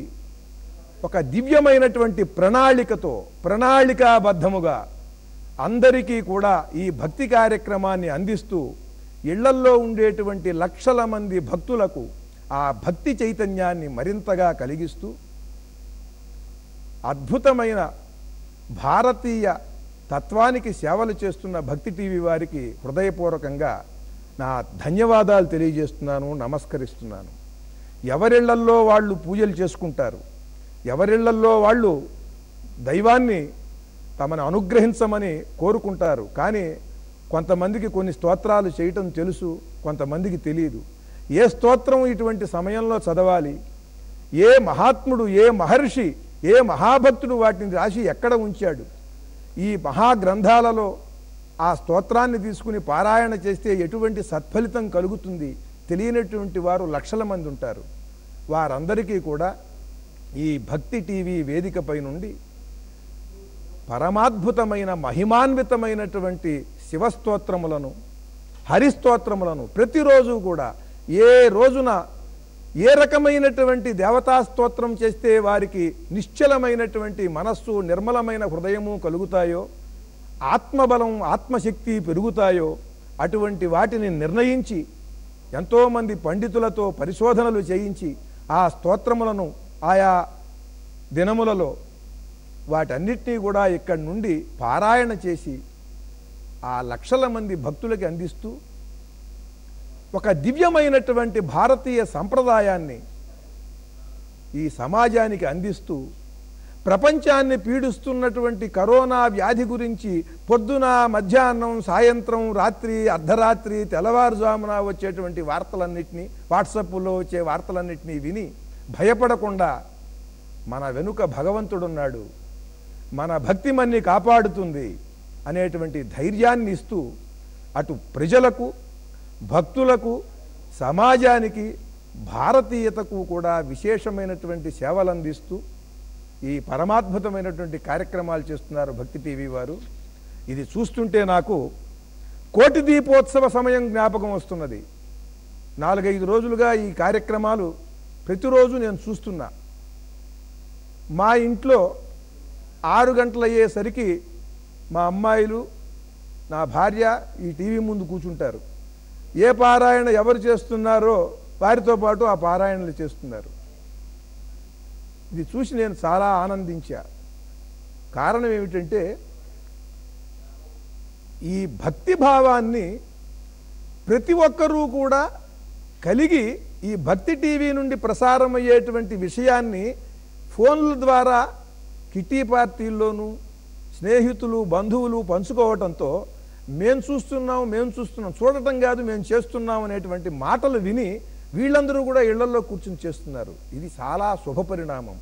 ఒక దివ్యమైనటువంటి ప్రణాళికతో ప్రణాళికాబద్ధముగా అందరికీ కూడా ఈ భక్తి కార్యక్రమాన్ని అందిస్తూ ఇళ్ళల్లో ఉండేటువంటి లక్షల మంది భక్తులకు ఆ భక్తి చైతన్యాన్ని మరింతగా కలిగిస్తూ అద్భుతమైన భారతీయ తత్వానికి సేవలు చేస్తున్న భక్తి టీవీ వారికి హృదయపూర్వకంగా నా ధన్యవాదాలు తెలియజేస్తున్నాను నమస్కరిస్తున్నాను. ఎవరిళ్ళల్లో వాళ్ళు పూజలు చేసుకుంటారు ఎవరిళ్ళల్లో వాళ్ళు దైవాన్ని తమను అనుగ్రహించమని కోరుకుంటారు కానీ కొంతమందికి కొన్ని స్తోత్రాలు చేయటం తెలుసు కొంతమందికి తెలియదు. ఏ స్తోత్రం ఇటువంటి సమయంలో చదవాలి? ఏ మహాత్ముడు ఏ మహర్షి ఏ మహాభక్తుడు వాటిని రాసి ఎక్కడ ఉంచాడు? ఈ మహాగ్రంథాలలో ఆ స్తోత్రాన్ని తీసుకుని పారాయణ చేస్తే ఎటువంటి సత్ఫలితం కలుగుతుంది? తెలియనటువంటి వారు లక్షల మంది ఉంటారు. వారందరికీ కూడా ఈ భక్తి టీవీ వేదికపై నుండి పరమాద్భుతమైన మహిమాన్వితమైనటువంటి శివస్తోత్రములను హరిస్తోత్రములను ప్రతిరోజు కూడా ఏ రోజున ఏ రకమైనటువంటి దేవతా స్తోత్రం చేస్తే వారికి నిశ్చలమైనటువంటి మనస్సు నిర్మలమైన హృదయము కలుగుతాయో ఆత్మబలం ఆత్మశక్తి పెరుగుతాయో అటువంటి వాటిని నిర్ణయించి ఎంతోమంది పండితులతో పరిశోధనలు చేయించి ఆ స్తోత్రములను ఆయా దినములలో వాటన్నిటినీ కూడా ఇక్కడి నుండి పారాయణ చేసి ఆ లక్షల మంది భక్తులకి అందిస్తూ ఒక దివ్యమైనటువంటి భారతీయ సంప్రదాయాన్ని ఈ సమాజానికి అందిస్తూ ప్రపంచాన్ని పీడిస్తున్నటువంటి కరోనా వ్యాధి గురించి పొద్దున మధ్యాహ్నం సాయంత్రం రాత్రి అర్ధరాత్రి తెల్లవారుజామున వచ్చేటువంటి వార్తలన్నింటినీ వాట్సప్లో వచ్చే వార్తలన్నింటినీ విని భయపడకుండా మన వెనుక భగవంతుడున్నాడు. మన భక్తి మన్ని కాపాడుతుంది అనేటువంటి ధైర్యాన్ని ఇస్తూ అటు ప్రజలకు భక్తులకు సమాజానికి భారతీయతకు కూడా విశేషమైనటువంటి సేవలు అందిస్తూ ఈ పరమాద్భుతమైనటువంటి కార్యక్రమాలు చేస్తున్నారు భక్తి టీవీ వారు. ఇది చూస్తుంటే నాకు కోటి దీపోత్సవ సమయం జ్ఞాపకం వస్తున్నది. నాలుగైదు రోజులుగా ఈ కార్యక్రమాలు ప్రతిరోజు నేను చూస్తున్నా. మా ఇంట్లో ఆరు గంటలు అయ్యేసరికి మా అమ్మాయిలు నా భార్య ఈ టీవీ ముందు కూర్చుంటారు. ఏ పారాయణ ఎవరు చేస్తున్నారో వారితో పాటు ఆ పారాయణలు చేస్తున్నారు. ఇది చూసి నేను చాలా ఆనందించా. కారణం ఏమిటంటే ఈ భక్తి భావాన్ని ప్రతి ఒక్కరూ కూడా కలిగి ఈ భక్తి టీవీ నుండి ప్రసారం అయ్యేటువంటి విషయాన్ని ఫోన్ల ద్వారా కిటీ పార్టీల్లోనూ స్నేహితులు బంధువులు పంచుకోవటంతో మేం చూస్తున్నాం మేము చూస్తున్నాం చూడటం కాదు మేము చేస్తున్నాం అనేటువంటి మాటలు విని వీళ్ళందరూ కూడా ఇళ్ళలో కూర్చుని చేస్తున్నారు. ఇది చాలా శుభ పరిణామం.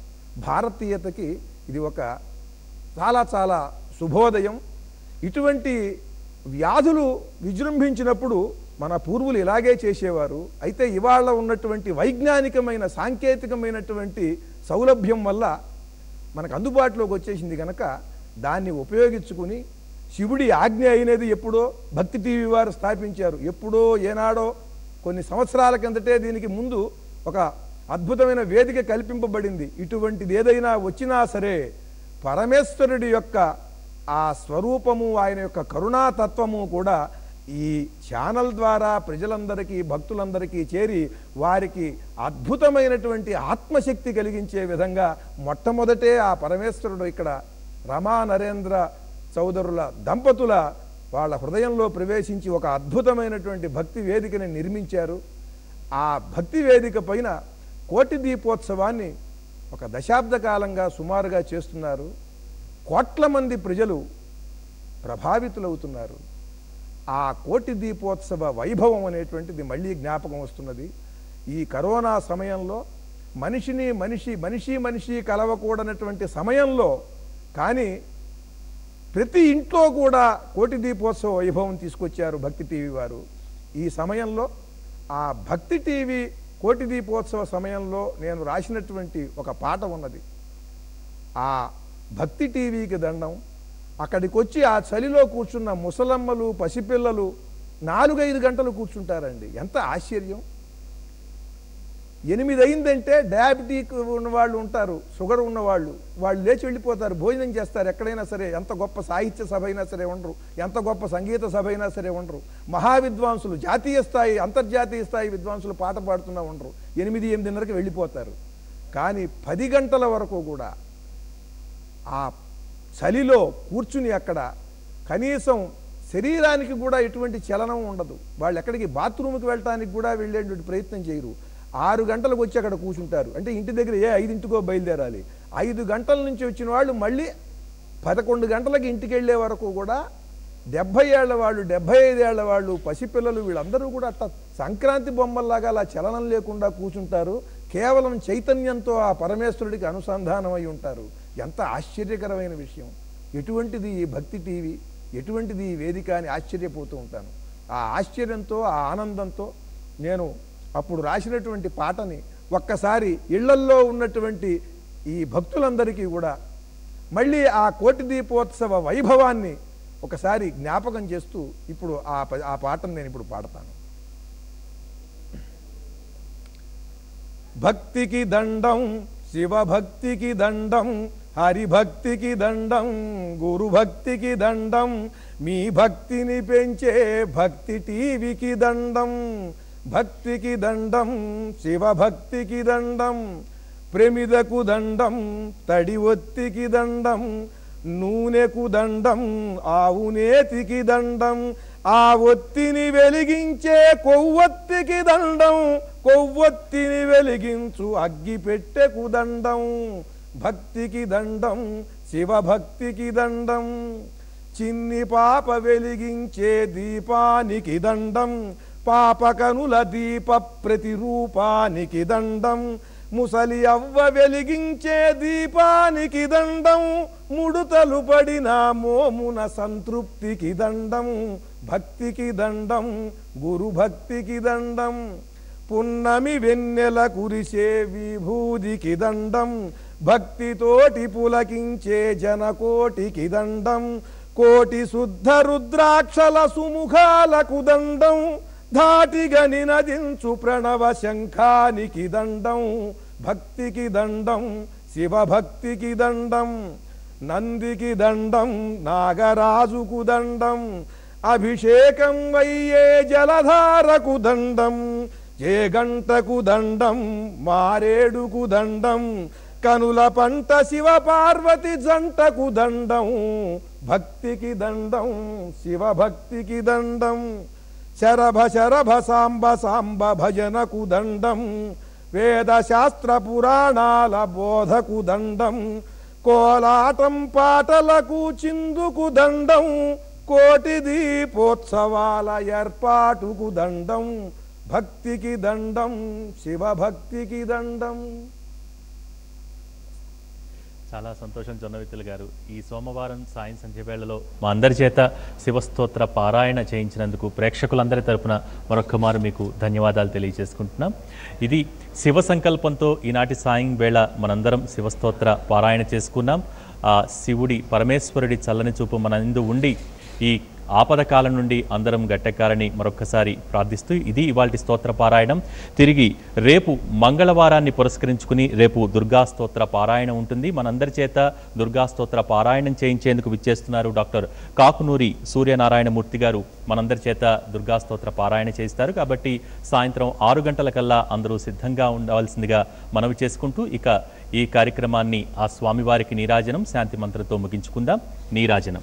భారతీయతకి ఇది ఒక చాలా చాలా శుభోదయం. ఇటువంటి వ్యాధులు విజృంభించినప్పుడు మన పూర్వులు ఇలాగే చేసేవారు. అయితే ఇవాళ ఉన్నటువంటి వైజ్ఞానికమైన సాంకేతికమైనటువంటి సౌలభ్యం వల్ల మనకు అందుబాటులోకి వచ్చేసింది కనుక దాన్ని ఉపయోగించుకుని శివుడి ఆజ్ఞ అయినది ఎప్పుడో భక్తి టీవీ వారు స్థాపించారు. ఎప్పుడో ఏనాడో కొన్ని సంవత్సరాల కిందటే దీనికి ముందు ఒక అద్భుతమైన వేదిక కల్పింపబడింది. ఇటువంటిది ఏదైనా వచ్చినా సరే పరమేశ్వరుడి యొక్క ఆ స్వరూపము ఆయన యొక్క కరుణాతత్వము కూడా ఈ ఛానల్ ద్వారా ప్రజలందరికీ భక్తులందరికీ చేరి వారికి అద్భుతమైనటువంటి ఆత్మశక్తి కలిగించే విధంగా మొట్టమొదటే ఆ పరమేశ్వరుడు ఇక్కడ రమా నరేంద్ర సోదరుల దంపతుల వాళ్ళ హృదయంలో ప్రవేశించి ఒక అద్భుతమైనటువంటి భక్తి వేదికని నిర్మించారు. ఆ భక్తి వేదిక పైన కోటి దీపోత్సవాన్ని ఒక దశాబ్ద కాలంగా సుమారుగా చేస్తున్నారు. కోట్ల మంది ప్రజలు ప్రభావితులవుతున్నారు. ఆ కోటి దీపోత్సవ వైభవం అనేటువంటిది మళ్ళీ జ్ఞాపకం వస్తున్నది. ఈ కరోనా సమయంలో మనిషిని మనిషి మనిషి మనిషి కలవకూడనటువంటి సమయంలో కానీ ప్రతి ఇంట్లో కూడా కోటి దీపోత్సవ వైభవం తీసుకొచ్చారు భక్తి టీవీ వారు. ఈ సమయంలో ఆ భక్తి టీవీ కోటి దీపోత్సవ సమయంలో నేను రాసినటువంటి ఒక పాట ఉన్నది. ఆ భక్తి టీవీకి దండం అక్కడికి వచ్చి ఆ చలిలో కూర్చున్న ముసలమ్మలు పసిపిల్లలు నాలుగైదు గంటలు కూర్చుంటారండి. ఎంత ఆశ్చర్యం! ఎనిమిది అయిందంటే డయాబెటిక్ ఉన్నవాళ్ళు ఉంటారు షుగర్ ఉన్నవాళ్ళు. వాళ్ళు లేచి వెళ్ళిపోతారు భోజనం చేస్తారు ఎక్కడైనా సరే. ఎంత గొప్ప సాహిత్య సభ అయినా సరే ఉండరు. ఎంత గొప్ప సంగీత సభ అయినా సరే ఉండరు. మహావిద్వాంసులు జాతీయ స్థాయి అంతర్జాతీయ స్థాయి విద్వాంసులు పాట పాడుతున్నా ఉండరు. ఎనిమిది ఎనిమిదిన్నరకి వెళ్ళిపోతారు. కానీ పది గంటల వరకు కూడా ఆ చలిలో కూర్చుని అక్కడ కనీసం శరీరానికి కూడా ఎటువంటి చలనం ఉండదు. వాళ్ళు ఎక్కడికి బాత్రూమ్కి వెళ్ళటానికి కూడా వెళ్ళేటువంటి ప్రయత్నం చేయరు. ఆరు గంటలకు వచ్చి అక్కడ కూర్చుంటారు. అంటే ఇంటి దగ్గర ఏ ఐదింటికో బయలుదేరాలి. ఐదు గంటల నుంచి వచ్చిన వాళ్ళు మళ్ళీ పదకొండు గంటలకు ఇంటికి వెళ్ళే వరకు కూడా డెబ్భై ఏళ్ళ వాళ్ళు డెబ్భై ఐదేళ్ళ వాళ్ళు పసిపిల్లలు వీళ్ళందరూ కూడా అట్లా సంక్రాంతి బొమ్మల్లాగా అలా చలనం లేకుండా కూర్చుంటారు. కేవలం చైతన్యంతో ఆ పరమేశ్వరుడికి అనుసంధానం అయి ఉంటారు. ఎంత ఆశ్చర్యకరమైన విషయం. ఎటువంటిది ఈ భక్తి టీవీ? ఎటువంటిది ఈ వేదిక అని ఆశ్చర్యపోతూ ఉంటాను. ఆ ఆశ్చర్యంతో ఆ ఆనందంతో నేను అప్పుడు రాసినటువంటి పాటని ఒక్కసారి ఇళ్ళల్లో ఉన్నటువంటి ఈ భక్తులందరికీ కూడా మళ్ళీ ఆ కోటి దీపోత్సవ వైభవాన్ని ఒకసారి జ్ఞాపకం చేస్తూ ఇప్పుడు ఆ ఆ పాటను నేను ఇప్పుడు పాడతాను. భక్తికి దండం శివభక్తికి దండం హరిభక్తికి దండం గురుభక్తికి దండం మీ భక్తిని పెంచే భక్తి టీవీకి దండం భక్తికి దండం శివభక్తికి దండం ప్రమిదకు దండం తడి ఒత్తికి దండం నూనెకు దండం ఆవు నేతికి దండం ఆ ఒత్తిని వెలిగించే కొవ్వొత్తికి దండం కొవ్వొత్తిని వెలిగించు అగ్గి పెట్టెకు దండం భక్తికి దండం శివభక్తికి దండం చిన్ని పాప వెలిగించే దీపానికి దండం పాపకనుల దీప ప్రతిరూపానికి దండం ముసలి అవ్వ వెలిగించే దీపానికి దండం ముడుతలు పడిన మోమున సంతృప్తికి దండం భక్తికి దండం గురు భక్తికి దండం పున్నమి వెన్నెల కురిసే విభూదికి దండం భక్తితోటి పులకించే జనకోటికి దండం కోటి శుద్ధ రుద్రాక్షల సుముఖాలకు దండం ధాటిగా నినదించు ప్రణవ శంఖానికి దండం భక్తికి దండం శివభక్తికి దండం నందికి దండం నాగరాజుకు దండం అభిషేకం అయ్యే జలధారకు దండం ఏ గంటకు దండం మారేడుకు దండం కనుల పంట శివ పార్వతి జంటకు దండం భక్తికి దండం శివభక్తికి దండం. శరభ శరభ సాంబ సాంబ భజనకు దండం వేద శాస్త్ర పురాణాల బోధకు దండం కోలాటం పాటలకు చిందుకు దండం కోటి దీపోత్సవాల ఏర్పాటుకు దండం భక్తికి దండం శివభక్తికి దండం. చాలా సంతోషం జొన్నవిత్తులు గారు. ఈ సోమవారం సాయం సంధ్య వేళలో మా అందరి చేత శివస్తోత్ర పారాయణ చేయించినందుకు ప్రేక్షకులందరి తరపున మరొక్కమారు మీకు ధన్యవాదాలు తెలియజేసుకుంటున్నాం. ఇది శివ సంకల్పంతో ఈనాటి సాయం వేళ మనందరం శివస్తోత్ర పారాయణ చేసుకున్నాం. ఆ శివుడి పరమేశ్వరుడి చల్లని చూపు మన ఇందు ఉండి ఈ ఆపద కాలం నుండి అందరం గట్టెక్కాలని మరొక్కసారి ప్రార్థిస్తూ ఇది ఇవాల్టి స్తోత్ర పారాయణం. తిరిగి రేపు మంగళవారాన్ని పురస్కరించుకుని రేపు దుర్గా స్తోత్ర పారాయణం ఉంటుంది. మనందరి చేత దుర్గా స్తోత్ర పారాయణం చేయించేందుకు విచ్చేస్తున్నారు డాక్టర్ కాకునూరి సూర్యనారాయణమూర్తి గారు. మనందరి చేత దుర్గా స్తోత్ర పారాయణ చేయిస్తారు. కాబట్టి సాయంత్రం ఆరు గంటలకల్లా అందరూ సిద్ధంగా ఉండవలసిందిగా మనవి చేసుకుంటూ ఇక ఈ కార్యక్రమాన్ని ఆ స్వామివారికి నీరాజనం శాంతి మంత్రంతో ముగించుకుందాం. నీరాజనం.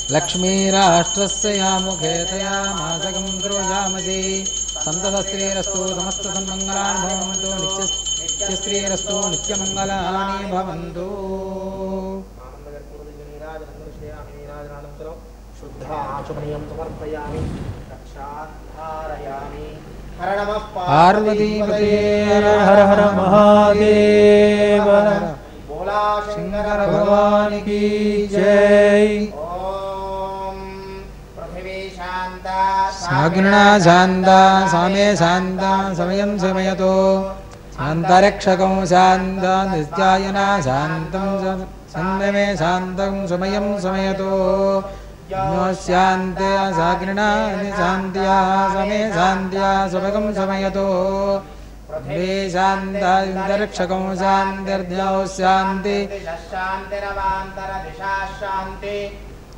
చ విరాజ రాజంజాభిశ్రీర్యాచనో గృహే లక్ష్మీరాష్ట్రస్య యాముఖే తయా మాసకం ద్రోజామసి సంతతశ్రీరస్తు సమస్త సన్మంగళాని భవంతు నిత్య నిత్యశ్రీరస్తు నిత్యమంగళాని భవంతు శుద్ధ ఆచమనీయం సమర్పయామి రక్షాధారయామి सागृणा शान्ता सामे शान्ता समयं समयतो। शान्तरक्षकं शान्ता नित्यायना शान्तं सन्दमे शान्तं समयं समयतो। शान्त्या सागृणा शान्त्या समे शान्त्या सुभगं समयतो। शान्तान्तरक्षकं शान्तिर्ध्याौ शान्ति। शान्तिरवान्तरदिशा शान्ति।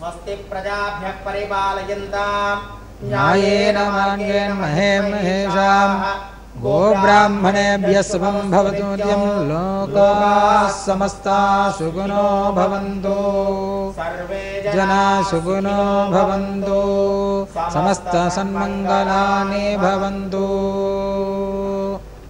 स्वस्ति प्रजाभ्य परिपालयन्ता। न्यायेन मार्गेण महे महेशाम्। गोब्राह्मणेभ्यः शुभं भवतु नित्यं। लोकाः समस्ताः सुगुणो भवन्तु। सर्वे जनाः सुगुणो भवन्तु। समस्त सन्मङ्गलानि भवन्तु।